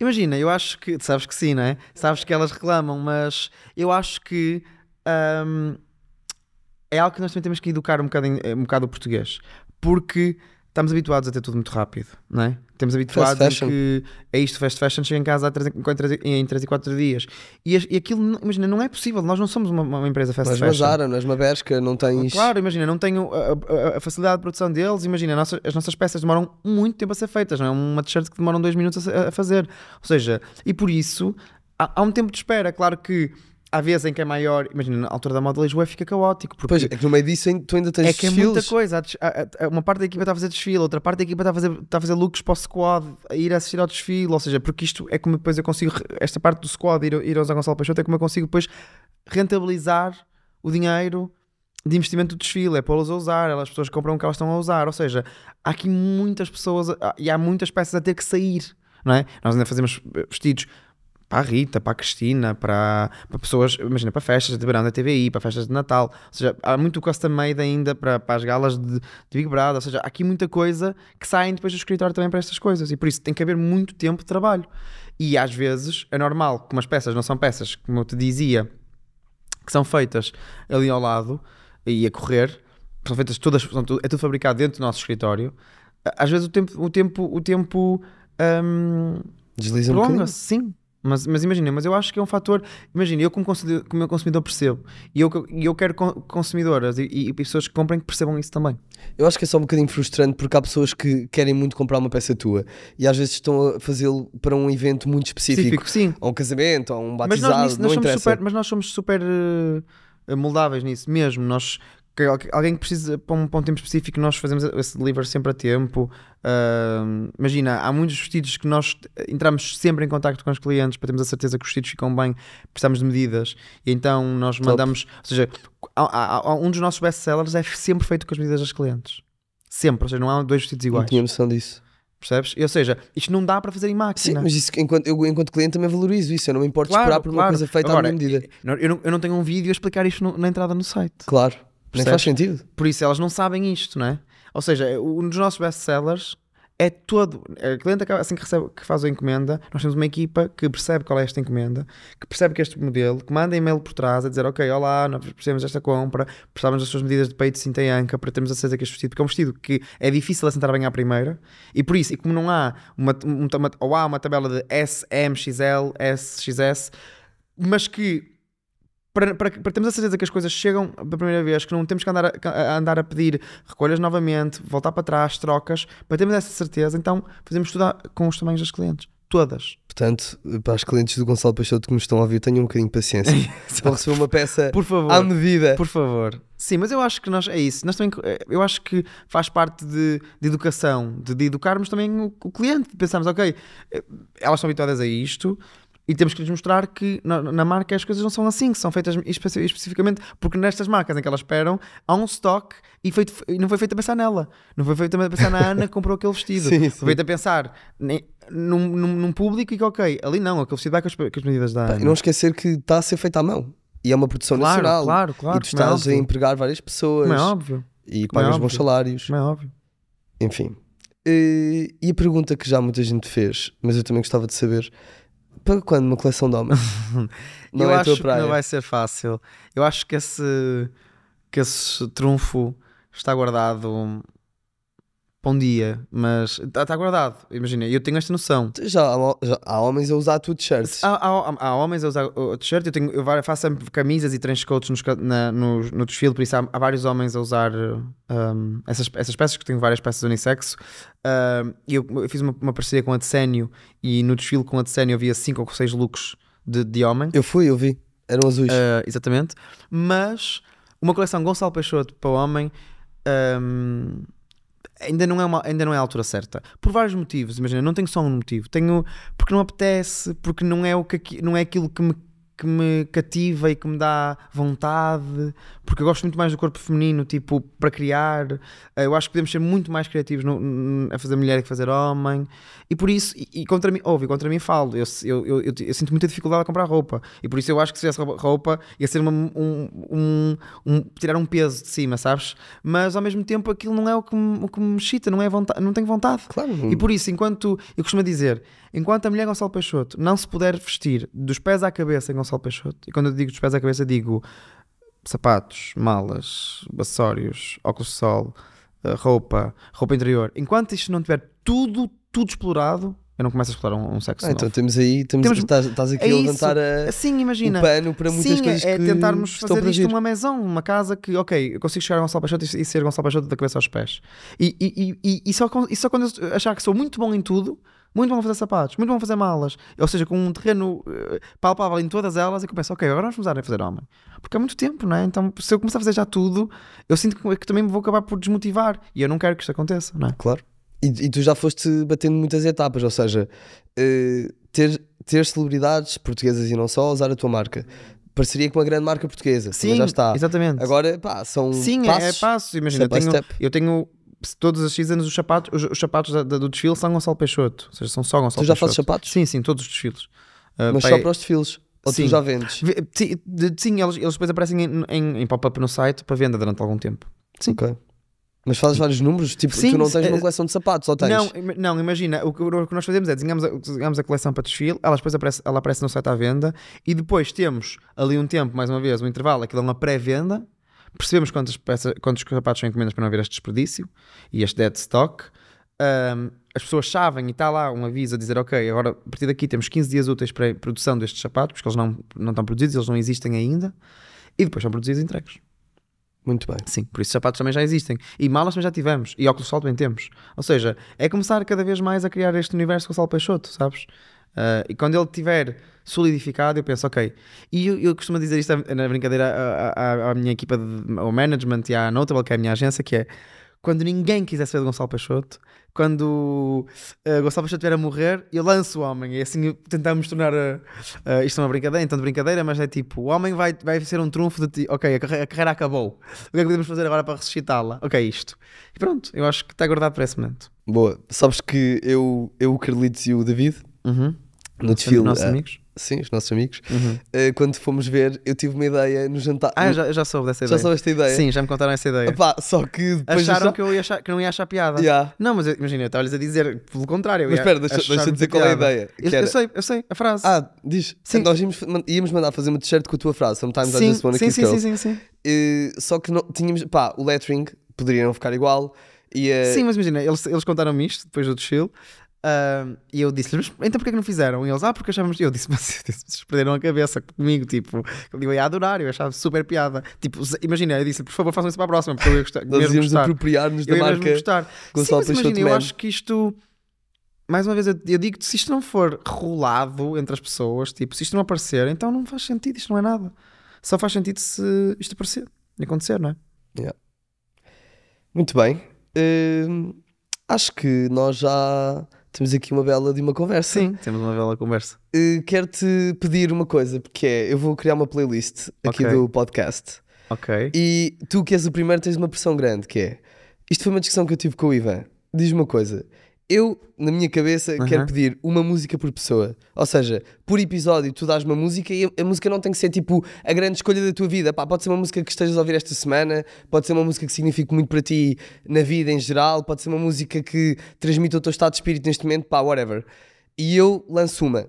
Speaker 3: Imagina, eu acho que. Sabes que sim, não é? Sabes que elas reclamam, mas eu acho que. hum, é algo que nós também temos que educar um bocado, um bocado o português. Porque estamos habituados a ter tudo muito rápido, não é? Estamos habituados a que é isto, fast fashion, chega em casa em três- em 3 e 4 dias. E, e aquilo, imagina, não é possível. Nós não somos uma, uma empresa fast
Speaker 2: uma
Speaker 3: fashion.
Speaker 2: Zara, não és uma Bershka, não tens.
Speaker 3: Claro, imagina, não tenho a, a- a facilidade de produção deles. Imagina, nossa- as nossas peças demoram muito tempo a ser feitas, não é? Uma t-shirt que demoram dois minutos a, a fazer. Ou seja, e por isso há, há um tempo de espera. Claro que há vezes em que é maior, imagina, na altura da moda Lisboa fica caótico. Porque
Speaker 2: Pois é, que no meio disso tu ainda tens
Speaker 3: é que é
Speaker 2: desfiles.
Speaker 3: muita coisa. Uma parte da equipa está a fazer desfile, outra parte da equipa está a fazer, está a fazer looks para o squad, a ir assistir ao desfile. Ou seja, porque isto é como depois eu consigo, esta parte do squad, ir, ir ao Zé Gonçalo Peixoto, é como eu consigo depois rentabilizar o dinheiro de investimento do desfile. É pô-los a usar, elas, as pessoas compram o que elas estão a usar. Ou seja, há aqui muitas pessoas a- e há muitas peças a ter que sair. Não é? Nós ainda fazemos vestidos para a Rita, para a Cristina, para, para pessoas, imagina, para festas de verão da TVI, para festas de Natal. Ou seja, há muito custom made ainda para, para as galas de, de Big Brother. Ou seja, há aqui muita coisa que saem depois do escritório também para estas coisas. E por isso tem que haver muito tempo de trabalho. E às vezes é normal que umas peças não são peças, como eu te dizia, que são feitas ali ao lado e a correr, são feitas todas, são tudo- é tudo fabricado dentro do nosso escritório. Às vezes o tempo, o tempo, o tempo hum,
Speaker 2: Desliza um bocadinho.
Speaker 3: sim. Mas, mas imagina, mas eu acho que é um fator. Imagina, eu como consumidor, como consumidor percebo. E eu, eu quero con- consumidoras e, e- e pessoas que comprem que percebam isso também.
Speaker 2: Eu acho que é só um bocadinho frustrante porque há pessoas que querem muito comprar uma peça tua e às vezes estão a fazê-lo para um evento muito específico.
Speaker 3: sim.
Speaker 2: Ou um casamento, ou um
Speaker 3: Mas
Speaker 2: batizado,
Speaker 3: nós, nisso,
Speaker 2: não
Speaker 3: somos
Speaker 2: interessa.
Speaker 3: super, mas nós somos super eh, moldáveis nisso mesmo. Nós, alguém que precisa para um, para um tempo específico, nós fazemos esse deliver sempre a tempo. Ah, imagina, há muitos vestidos que nós entramos sempre em contacto com os clientes para termos a certeza que os vestidos ficam bem, precisamos de medidas. E então nós
Speaker 2: Top.
Speaker 3: mandamos, ou seja, há- há- há- um dos nossos best-sellers é sempre feito com as medidas das clientes. Sempre, ou seja, não há dois vestidos
Speaker 2: Não
Speaker 3: iguais.
Speaker 2: tinha noção disso.
Speaker 3: Percebes? E, Ou seja, isto não dá para fazer em
Speaker 2: Sim,
Speaker 3: máquina.
Speaker 2: mas isso, enquanto, eu, enquanto cliente, também valorizo isso. Eu não me importo
Speaker 3: Claro,
Speaker 2: esperar por uma
Speaker 3: claro.
Speaker 2: coisa feita
Speaker 3: Agora,
Speaker 2: à minha medida.
Speaker 3: Eu, eu não, eu não tenho um vídeo a explicar isto no- na entrada no site.
Speaker 2: Claro, nem
Speaker 3: Percebes?
Speaker 2: faz sentido.
Speaker 3: Por isso elas não sabem isto, não é? Ou seja, um dos nossos best-sellers é todo. A cliente acaba, assim que, recebe, que faz a encomenda, nós temos uma equipa que percebe qual é esta encomenda, que percebe que este modelo, que manda e-mail por trás a dizer: Ok, olá, nós precisamos desta compra, precisamos das suas medidas de peito, cinta e anca para termos acesso a este vestido, porque é um vestido que é difícil assentar bem à primeira, e por isso, e como não há uma, um- uma- ou há uma tabela de S, M, XL, S, XS, mas que para, para, para termos a certeza que as coisas chegam pela primeira vez, que não temos que andar a, a andar a pedir recolhas novamente, voltar para trás, trocas, para termos essa certeza, então fazemos tudo a- com os tamanhos das clientes. Todas.
Speaker 2: Portanto, para os clientes do Gonçalo Peixoto que nos estão a ouvir, tenham um bocadinho de paciência. Vão receber uma peça
Speaker 3: Por favor.
Speaker 2: à medida.
Speaker 3: Por favor. Sim, mas eu acho que nós é isso. Nós também, eu acho que faz parte de, de educação, de, de educarmos também o, o cliente. de Pensarmos, ok, eh, elas estão habituadas a isto e temos que lhes mostrar que na, na marca as coisas não são assim, que são feitas especi- especificamente porque nestas marcas em que elas esperam há um stock e, feito, e não foi feito a pensar nela. Não foi feito a pensar na Ana que comprou aquele vestido.
Speaker 2: Sim, sim.
Speaker 3: Foi feito a pensar num, num, num público e que, ok, ali não, aquele vestido vai com as, com as medidas da Ana.
Speaker 2: e não esquecer que está a ser feita à mão. E é uma produção
Speaker 3: Claro,
Speaker 2: nacional.
Speaker 3: claro, claro,
Speaker 2: E tu
Speaker 3: como é
Speaker 2: estás a empregar várias pessoas.
Speaker 3: Como é óbvio.
Speaker 2: E
Speaker 3: é
Speaker 2: pagas bons
Speaker 3: óbvio.
Speaker 2: salários.
Speaker 3: Como é óbvio.
Speaker 2: Enfim. Eh, E a pergunta que já muita gente fez, mas eu também gostava de saber: para quando uma coleção de homens? não
Speaker 3: eu
Speaker 2: é
Speaker 3: acho que não vai ser fácil. Eu acho que esse, que esse trunfo está guardado para um dia, mas está, está guardado. Imagina, eu tenho esta noção.
Speaker 2: Já, há- já há homens a usar tua t-shirt.
Speaker 3: Há, há- há homens a usar o t-shirt, eu, tenho, eu faço sempre camisas e trench coats nos na- no, no desfile, por isso há, há vários homens a usar um, essas, essas peças, que tenho várias peças unissexo. Um, e eu, eu fiz uma, uma parceria com a Decénio e no desfile com a Decénio havia 5 ou 6 looks de, de homem.
Speaker 2: Eu fui, eu vi. Eram azuis.
Speaker 3: Uh, exatamente. Mas uma coleção Gonçalo Peixoto para o homem um, ainda, não é uma, ainda não é a altura certa. Por vários motivos. Imagina, não tenho só um motivo. Tenho porque não apetece, porque não é, o que, não é aquilo que me que me cativa e que me dá vontade, porque eu gosto muito mais do corpo feminino, tipo, para criar. Eh, Eu acho que podemos ser muito mais criativos no- n- a fazer mulher que fazer homem. E por isso, e, e contra mim, ouve, contra mim falo. Eu, eu, eu, eu, eu sinto muita dificuldade a comprar roupa. E por isso eu acho que se tivesse roupa, roupa ia ser uma- um, um, um- tirar um peso de cima, sabes? Mas ao mesmo tempo aquilo não é o que me, o que me excita, não, é vontade, não tenho vontade.
Speaker 2: Claro.
Speaker 3: E por isso, enquanto eu costumo dizer, enquanto a mulher Gonçalo Peixoto não se puder vestir dos pés à cabeça em Gonçalo Peixoto, e quando eu digo dos pés à cabeça, digo sapatos, malas, acessórios, óculos de sol, eh, roupa, roupa interior, enquanto isto não tiver tudo, tudo explorado, eu não começo a explorar um, um sexo
Speaker 2: Ah, então temos aí, temos,
Speaker 3: Temos-
Speaker 2: estás, estás aqui
Speaker 3: É
Speaker 2: a levantar a,
Speaker 3: Assim, imagina.
Speaker 2: o pano para muitas
Speaker 3: Sim,
Speaker 2: coisas
Speaker 3: é
Speaker 2: que
Speaker 3: tentarmos fazer isto uma maison, uma casa que, ok, eu consigo chegar a Gonçalo Peixoto e, e ser Gonçalo Peixoto da cabeça aos pés. E, e, e, e, só, e só quando eu achar que sou muito bom em tudo, muito bom fazer sapatos, muito bom fazer malas, ou seja, com um terreno eh, palpável em todas elas, e que eu penso, ok, agora vamos começar a fazer homem. Porque há muito tempo, não é? Então, se eu começar a fazer já tudo, eu sinto que, que também me vou acabar por desmotivar. E eu não quero que isto aconteça, não é?
Speaker 2: Claro. E, e tu já foste batendo muitas etapas, ou seja, eh, ter, ter celebridades portuguesas e não só a usar a tua marca. Parceria com uma grande marca portuguesa, também já está.
Speaker 3: exatamente.
Speaker 2: Agora, pá, são
Speaker 3: Sim, é-
Speaker 2: passos.
Speaker 3: é passos. Imagina, eu tenho, eu tenho todos os X anos os sapatos, os, os sapatos da- da- do desfile são Gonçalo Peixoto. Ou seja, são só Gonçalo
Speaker 2: Tu já
Speaker 3: Peixoto.
Speaker 2: fazes sapatos?
Speaker 3: Sim, sim, todos os desfiles. Ah,
Speaker 2: Mas
Speaker 3: pá,
Speaker 2: só
Speaker 3: é-
Speaker 2: para os desfiles. Ou
Speaker 3: Sim.
Speaker 2: tu já vendes?
Speaker 3: Sim, sim, eles, eles depois aparecem em, em, em pop-up no site para venda durante algum tempo. Sim.
Speaker 2: Ok. Mas fazes vários números? Tipo,
Speaker 3: Sim,
Speaker 2: tu não tens uma coleção de sapatos, ou tens?
Speaker 3: Não, não, imagina, o que, o que nós fazemos é desenhamos a, desenhamos a coleção para desfile, ela depois aparece, ela aparece no site à venda e depois temos ali um tempo, mais uma vez, um intervalo, aquilo é uma pré-venda, percebemos quantas peças, quantos sapatos são encomendas para não haver este desperdício e este dead stock. Ahm, as pessoas sabem e está lá um aviso a dizer, ok, agora a partir daqui temos 15 dias úteis para a produção destes sapatos, porque eles não, não estão produzidos, eles não existem ainda, e depois são produzidos e entregues.
Speaker 2: Muito bem.
Speaker 3: Sim, por isso sapatos também já existem. E malas também já tivemos. E óculos de sol também temos. Ou seja, é começar cada vez mais a criar este universo com o Sal Peixoto, sabes? Ah, e quando ele tiver solidificado, eu penso, ok. E eu, eu costumo dizer isto na brincadeira à, à- à minha equipa, de, ao management e à Notable, que é a minha agência, que é quando ninguém quiser saber de Gonçalo Peixoto, quando uh, Gonçalo Peixoto estiver a morrer, eu lanço o homem. E assim tentamos tornar a, a- isto é uma brincadeira, então de brincadeira, mas é tipo, o homem vai, vai ser um trunfo de ti, ok, a carreira, a carreira acabou. O que é que podemos fazer agora para ressuscitá-la? Ok, isto. E pronto, eu acho que está guardado para esse momento.
Speaker 2: Boa. Sabes que eu, eu o Carlitos e o David,
Speaker 3: Uhum.
Speaker 2: No desfile,
Speaker 3: Nossos
Speaker 2: ah,
Speaker 3: amigos.
Speaker 2: sim, os nossos amigos,
Speaker 3: Uhum.
Speaker 2: ah, quando fomos ver, eu tive uma ideia no jantar.
Speaker 3: Ah, já, já soube dessa
Speaker 2: Já
Speaker 3: ideia.
Speaker 2: soube esta ideia?
Speaker 3: Sim, já me contaram essa ideia.
Speaker 2: Epá, só que depois.
Speaker 3: Acharam
Speaker 2: achar-
Speaker 3: que eu ia achar, que não ia achar piada.
Speaker 2: Yeah.
Speaker 3: Não, mas imagina, eu estava-lhes a dizer, pelo contrário.
Speaker 2: Mas espera, deixa, deixa dizer qual é a ideia.
Speaker 3: Eu, eu sei, eu sei, a frase.
Speaker 2: Ah, diz.
Speaker 3: Sim.
Speaker 2: Nós íamos, íamos mandar fazer uma t-shirt com a tua frase. Sometimes I
Speaker 3: sim,
Speaker 2: just wanna
Speaker 3: sim,
Speaker 2: kiss
Speaker 3: sim,
Speaker 2: girls.
Speaker 3: sim, sim, sim.
Speaker 2: Eh, só que não, tínhamos. Pá, o lettering poderia não ficar igual. E, eh,
Speaker 3: Sim, mas imagina, eles, eles contaram-me isto depois do desfile. Ah, e eu disse-lhes, mas então porquê que não fizeram? E eles, ah, porque achávamos. Eu disse, mas vocês perderam a cabeça comigo. Tipo, eu ia adorar, eu achava super piada. Tipo, imagina, eu disse, por favor, façam isso para a próxima, porque eu ia gostar,
Speaker 2: nós íamos apropriar-nos da marca.
Speaker 3: gostar. Sim, mas imagina, eu acho que isto. Mais uma vez, eu, eu digo se isto não for rolado entre as pessoas, tipo, se isto não aparecer, então não faz sentido, isto não é nada. Só faz sentido se isto aparecer e acontecer, não é?
Speaker 2: Muito bem. Hum, acho que nós já temos aqui uma bela de uma conversa.
Speaker 3: Sim, temos uma bela conversa.
Speaker 2: Uh, Quero-te pedir uma coisa, porque é, eu vou criar uma playlist aqui
Speaker 3: Ok.
Speaker 2: do podcast.
Speaker 3: Ok.
Speaker 2: E tu que és o primeiro tens uma pressão grande, que é... Isto foi uma discussão que eu tive com o Ivan. Diz uma coisa. Eu, na minha cabeça, quero pedir uma música por pessoa. Ou seja, por episódio tu dás uma música e a, a música não tem que ser tipo a grande escolha da tua vida. Pá, pode ser uma música que estejas a ouvir esta semana, pode ser uma música que signifique muito para ti na vida em geral, pode ser uma música que transmita o teu estado de espírito neste momento, pá, whatever. E eu lanço uma,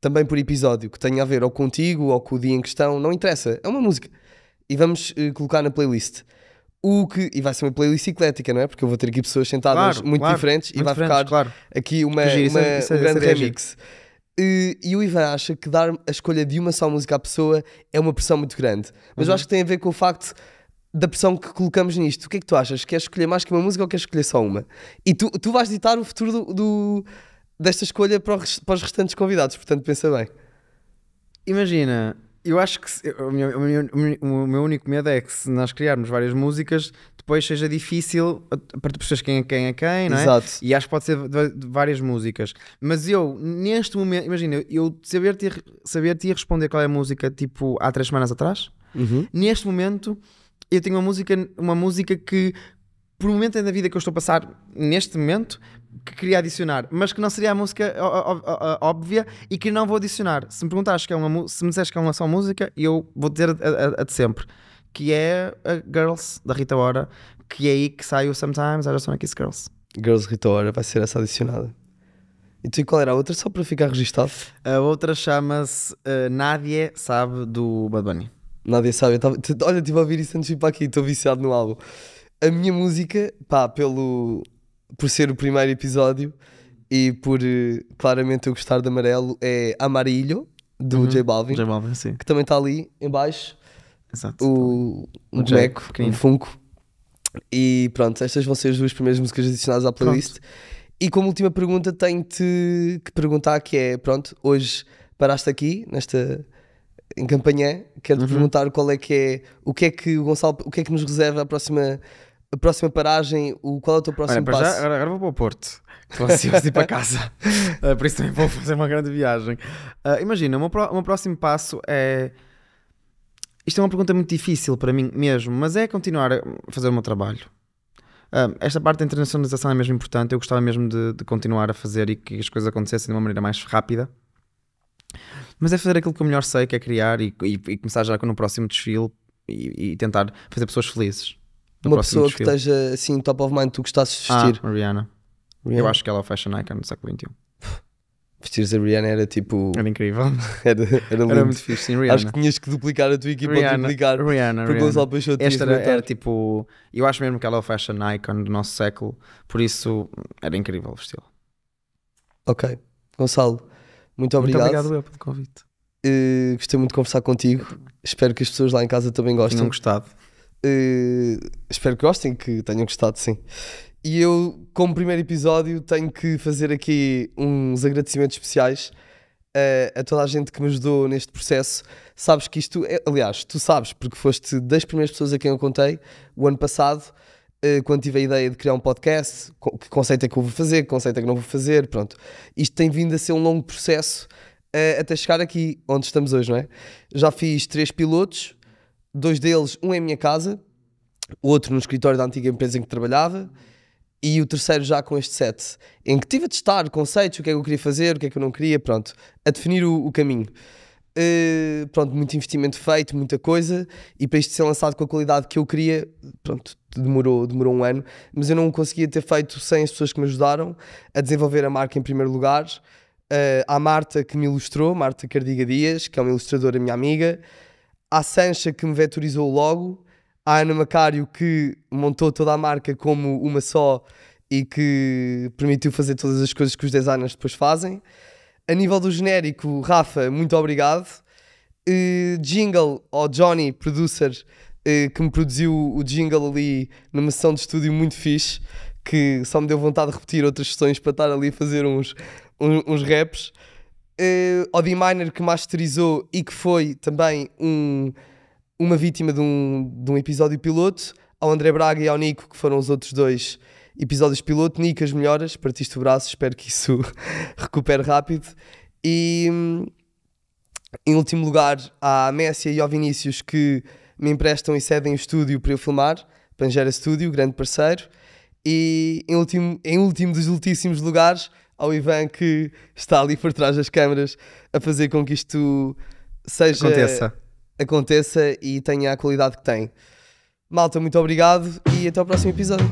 Speaker 2: também por episódio, que tenha a ver ou contigo ou com o dia em questão, não interessa, é uma música. E vamos eh, colocar na playlist. O que, e vai ser uma playlist eclética, não é? Porque eu vou ter aqui pessoas sentadas
Speaker 3: Claro,
Speaker 2: muito
Speaker 3: claro,
Speaker 2: diferentes e
Speaker 3: muito
Speaker 2: vai
Speaker 3: diferentes,
Speaker 2: ficar
Speaker 3: claro.
Speaker 2: aqui uma,
Speaker 3: giro, isso
Speaker 2: uma-
Speaker 3: é- isso é-
Speaker 2: um grande
Speaker 3: giro.
Speaker 2: remix. E, e o Ivan acha que dar a escolha de uma só música à pessoa é uma pressão muito grande. Mas eu
Speaker 3: Uhum.
Speaker 2: acho que tem a ver com o facto da pressão que colocamos nisto. O que é que tu achas? Queres escolher mais que uma música ou queres escolher só uma? E tu, tu vais ditar o futuro do, do- desta escolha para, o para os restantes convidados, portanto pensa bem.
Speaker 3: Imagina, Eu acho que se- o meu, o meu- o meu único medo é que se nós criarmos várias músicas, depois seja difícil para tu perceberes quem é quem é quem, não é?
Speaker 2: Exato.
Speaker 3: E acho que pode ser de, de várias músicas. Mas eu, neste momento, imagina, eu saber-te saber -te responder qual é a música, tipo, há três semanas atrás,
Speaker 2: Uhum.
Speaker 3: neste momento, eu tenho uma música, uma música que, por um momento da vida que eu estou a passar, neste momento, que queria adicionar, mas que não seria a música óbvia e que não vou adicionar. Se me perguntares que é uma se me disseres que é uma só música, eu vou dizer a, a- a de sempre, que é a Girls, da Rita Ora, que é aí que sai o Sometimes I Just Wanna Kiss Girls.
Speaker 2: Girls Rita Ora vai ser essa adicionada. E tu, e qual era a outra? Só para ficar registado.
Speaker 3: A outra chama-se uh, Nádia Sabe, do Bad Bunny.
Speaker 2: Nadie sabe. Eu tava- olha, estive a ouvir isso antes de ir para aqui. Estou viciado no álbum. A minha música, pá, pelo, por ser o primeiro episódio e por eh, claramente eu gostar de amarelo, é Amarillo, do J Balvin,
Speaker 3: J Balvin,
Speaker 2: que também está ali em baixo.
Speaker 3: Exato.
Speaker 2: o, um
Speaker 3: O Jay,
Speaker 2: boneco,
Speaker 3: pequenino.
Speaker 2: Funko. E pronto, estas vão ser as duas primeiras músicas adicionadas à playlist. E como última pergunta, tenho-te que perguntar: que é, pronto, hoje paraste aqui, nesta. em campanha, quero-te
Speaker 3: Uhum.
Speaker 2: perguntar qual é que é, o que é que o Gonçalo, o que é que nos reserva a próxima, a próxima paragem, o, qual é o teu próximo
Speaker 3: Olha,
Speaker 2: passo?
Speaker 3: já, agora, agora vou para o Porto. Ansioso de ir para casa. Uh, por isso também vou fazer uma grande viagem. Uh, imagina, o meu, pró- o meu próximo passo é. Isto é uma pergunta muito difícil para mim mesmo, mas é continuar a fazer o meu trabalho. Uh, esta parte da internacionalização é mesmo importante. Eu gostava mesmo de, de continuar a fazer e que as coisas acontecessem de uma maneira mais rápida. Mas é fazer aquilo que eu melhor sei, que é criar e, e- e começar já no próximo desfile e, e tentar fazer pessoas felizes.
Speaker 2: Uma pessoa que
Speaker 3: desfile.
Speaker 2: esteja assim, top of mind, tu gostasses de
Speaker 3: Ah,
Speaker 2: vestir.
Speaker 3: a Rihanna. Eu
Speaker 2: Rihanna.
Speaker 3: acho que ela é o fashion icon do século XXI.
Speaker 2: Vestires a Rihanna era tipo.
Speaker 3: Era incrível.
Speaker 2: Era, era.
Speaker 3: Era muito fixe, sim, Rihanna.
Speaker 2: Acho que tinhas que duplicar a tua equipa ou
Speaker 3: Rihanna,
Speaker 2: duplicar.
Speaker 3: Rihanna,
Speaker 2: Porque
Speaker 3: Rihanna.
Speaker 2: Gonçalo Peixoto
Speaker 3: Esta
Speaker 2: que
Speaker 3: era, era tipo. Eu acho mesmo que ela é o fashion icon do nosso século, por isso era incrível vesti-la.
Speaker 2: Ok. Gonçalo, muito obrigado.
Speaker 3: Muito obrigado eu pelo convite.
Speaker 2: Eh, gostei muito de conversar contigo. Espero que as pessoas lá em casa também gostem.
Speaker 3: Tinham gostado.
Speaker 2: Eh, espero que gostem, que tenham gostado, sim. E eu, como primeiro episódio, tenho que fazer aqui uns agradecimentos especiais eh, a toda a gente que me ajudou neste processo. Sabes que isto, é, aliás, tu sabes, porque foste das primeiras pessoas a quem eu contei o ano passado, quando tive a ideia de criar um podcast, que conceito é que eu vou fazer, que conceito é que não vou fazer, pronto. Isto tem vindo a ser um longo processo até chegar aqui, onde estamos hoje, não é? Já fiz três pilotos, dois deles, um em minha casa, outro no escritório da antiga empresa em que trabalhava, e o terceiro já com este set, em que tive a testar conceitos, o que é que eu queria fazer, o que é que eu não queria, pronto, a definir o, o caminho. Eh, pronto, muito investimento feito, muita coisa, e para isto ser lançado com a qualidade que eu queria, pronto, demorou, demorou um ano, mas eu não conseguia ter feito sem as pessoas que me ajudaram a desenvolver a marca em primeiro lugar. Eh, à Marta que me ilustrou, Marta Cardiga Dias, que é uma ilustradora minha amiga, à Sancha que me vetorizou logo, à Ana Macário que montou toda a marca como uma só e que permitiu fazer todas as coisas que os designers depois fazem. A nível do genérico, Rafa, muito obrigado. Eh, jingle ao Johnny, producer, eh, que me produziu o jingle ali numa sessão de estúdio muito fixe, que só me deu vontade de repetir outras sessões para estar ali a fazer uns, uns, uns raps. Eh, ao D-Miner que masterizou e que foi também um, uma vítima de um, de um episódio piloto, ao André Braga e ao Nico, que foram os outros dois episódios piloto. Nico, as melhoras, partiste o braço, espero que isso recupere rápido. E em último lugar, à Messia e ao Vinícius que me emprestam e cedem o estúdio para eu filmar, Pangera Studio, grande parceiro. E em último, em último dos ultíssimos lugares, ao Ivan que está ali por trás das câmaras a fazer com que isto seja
Speaker 3: Aconteça.
Speaker 2: aconteça e tenha a qualidade que tem. Malta, muito obrigado e até ao próximo episódio.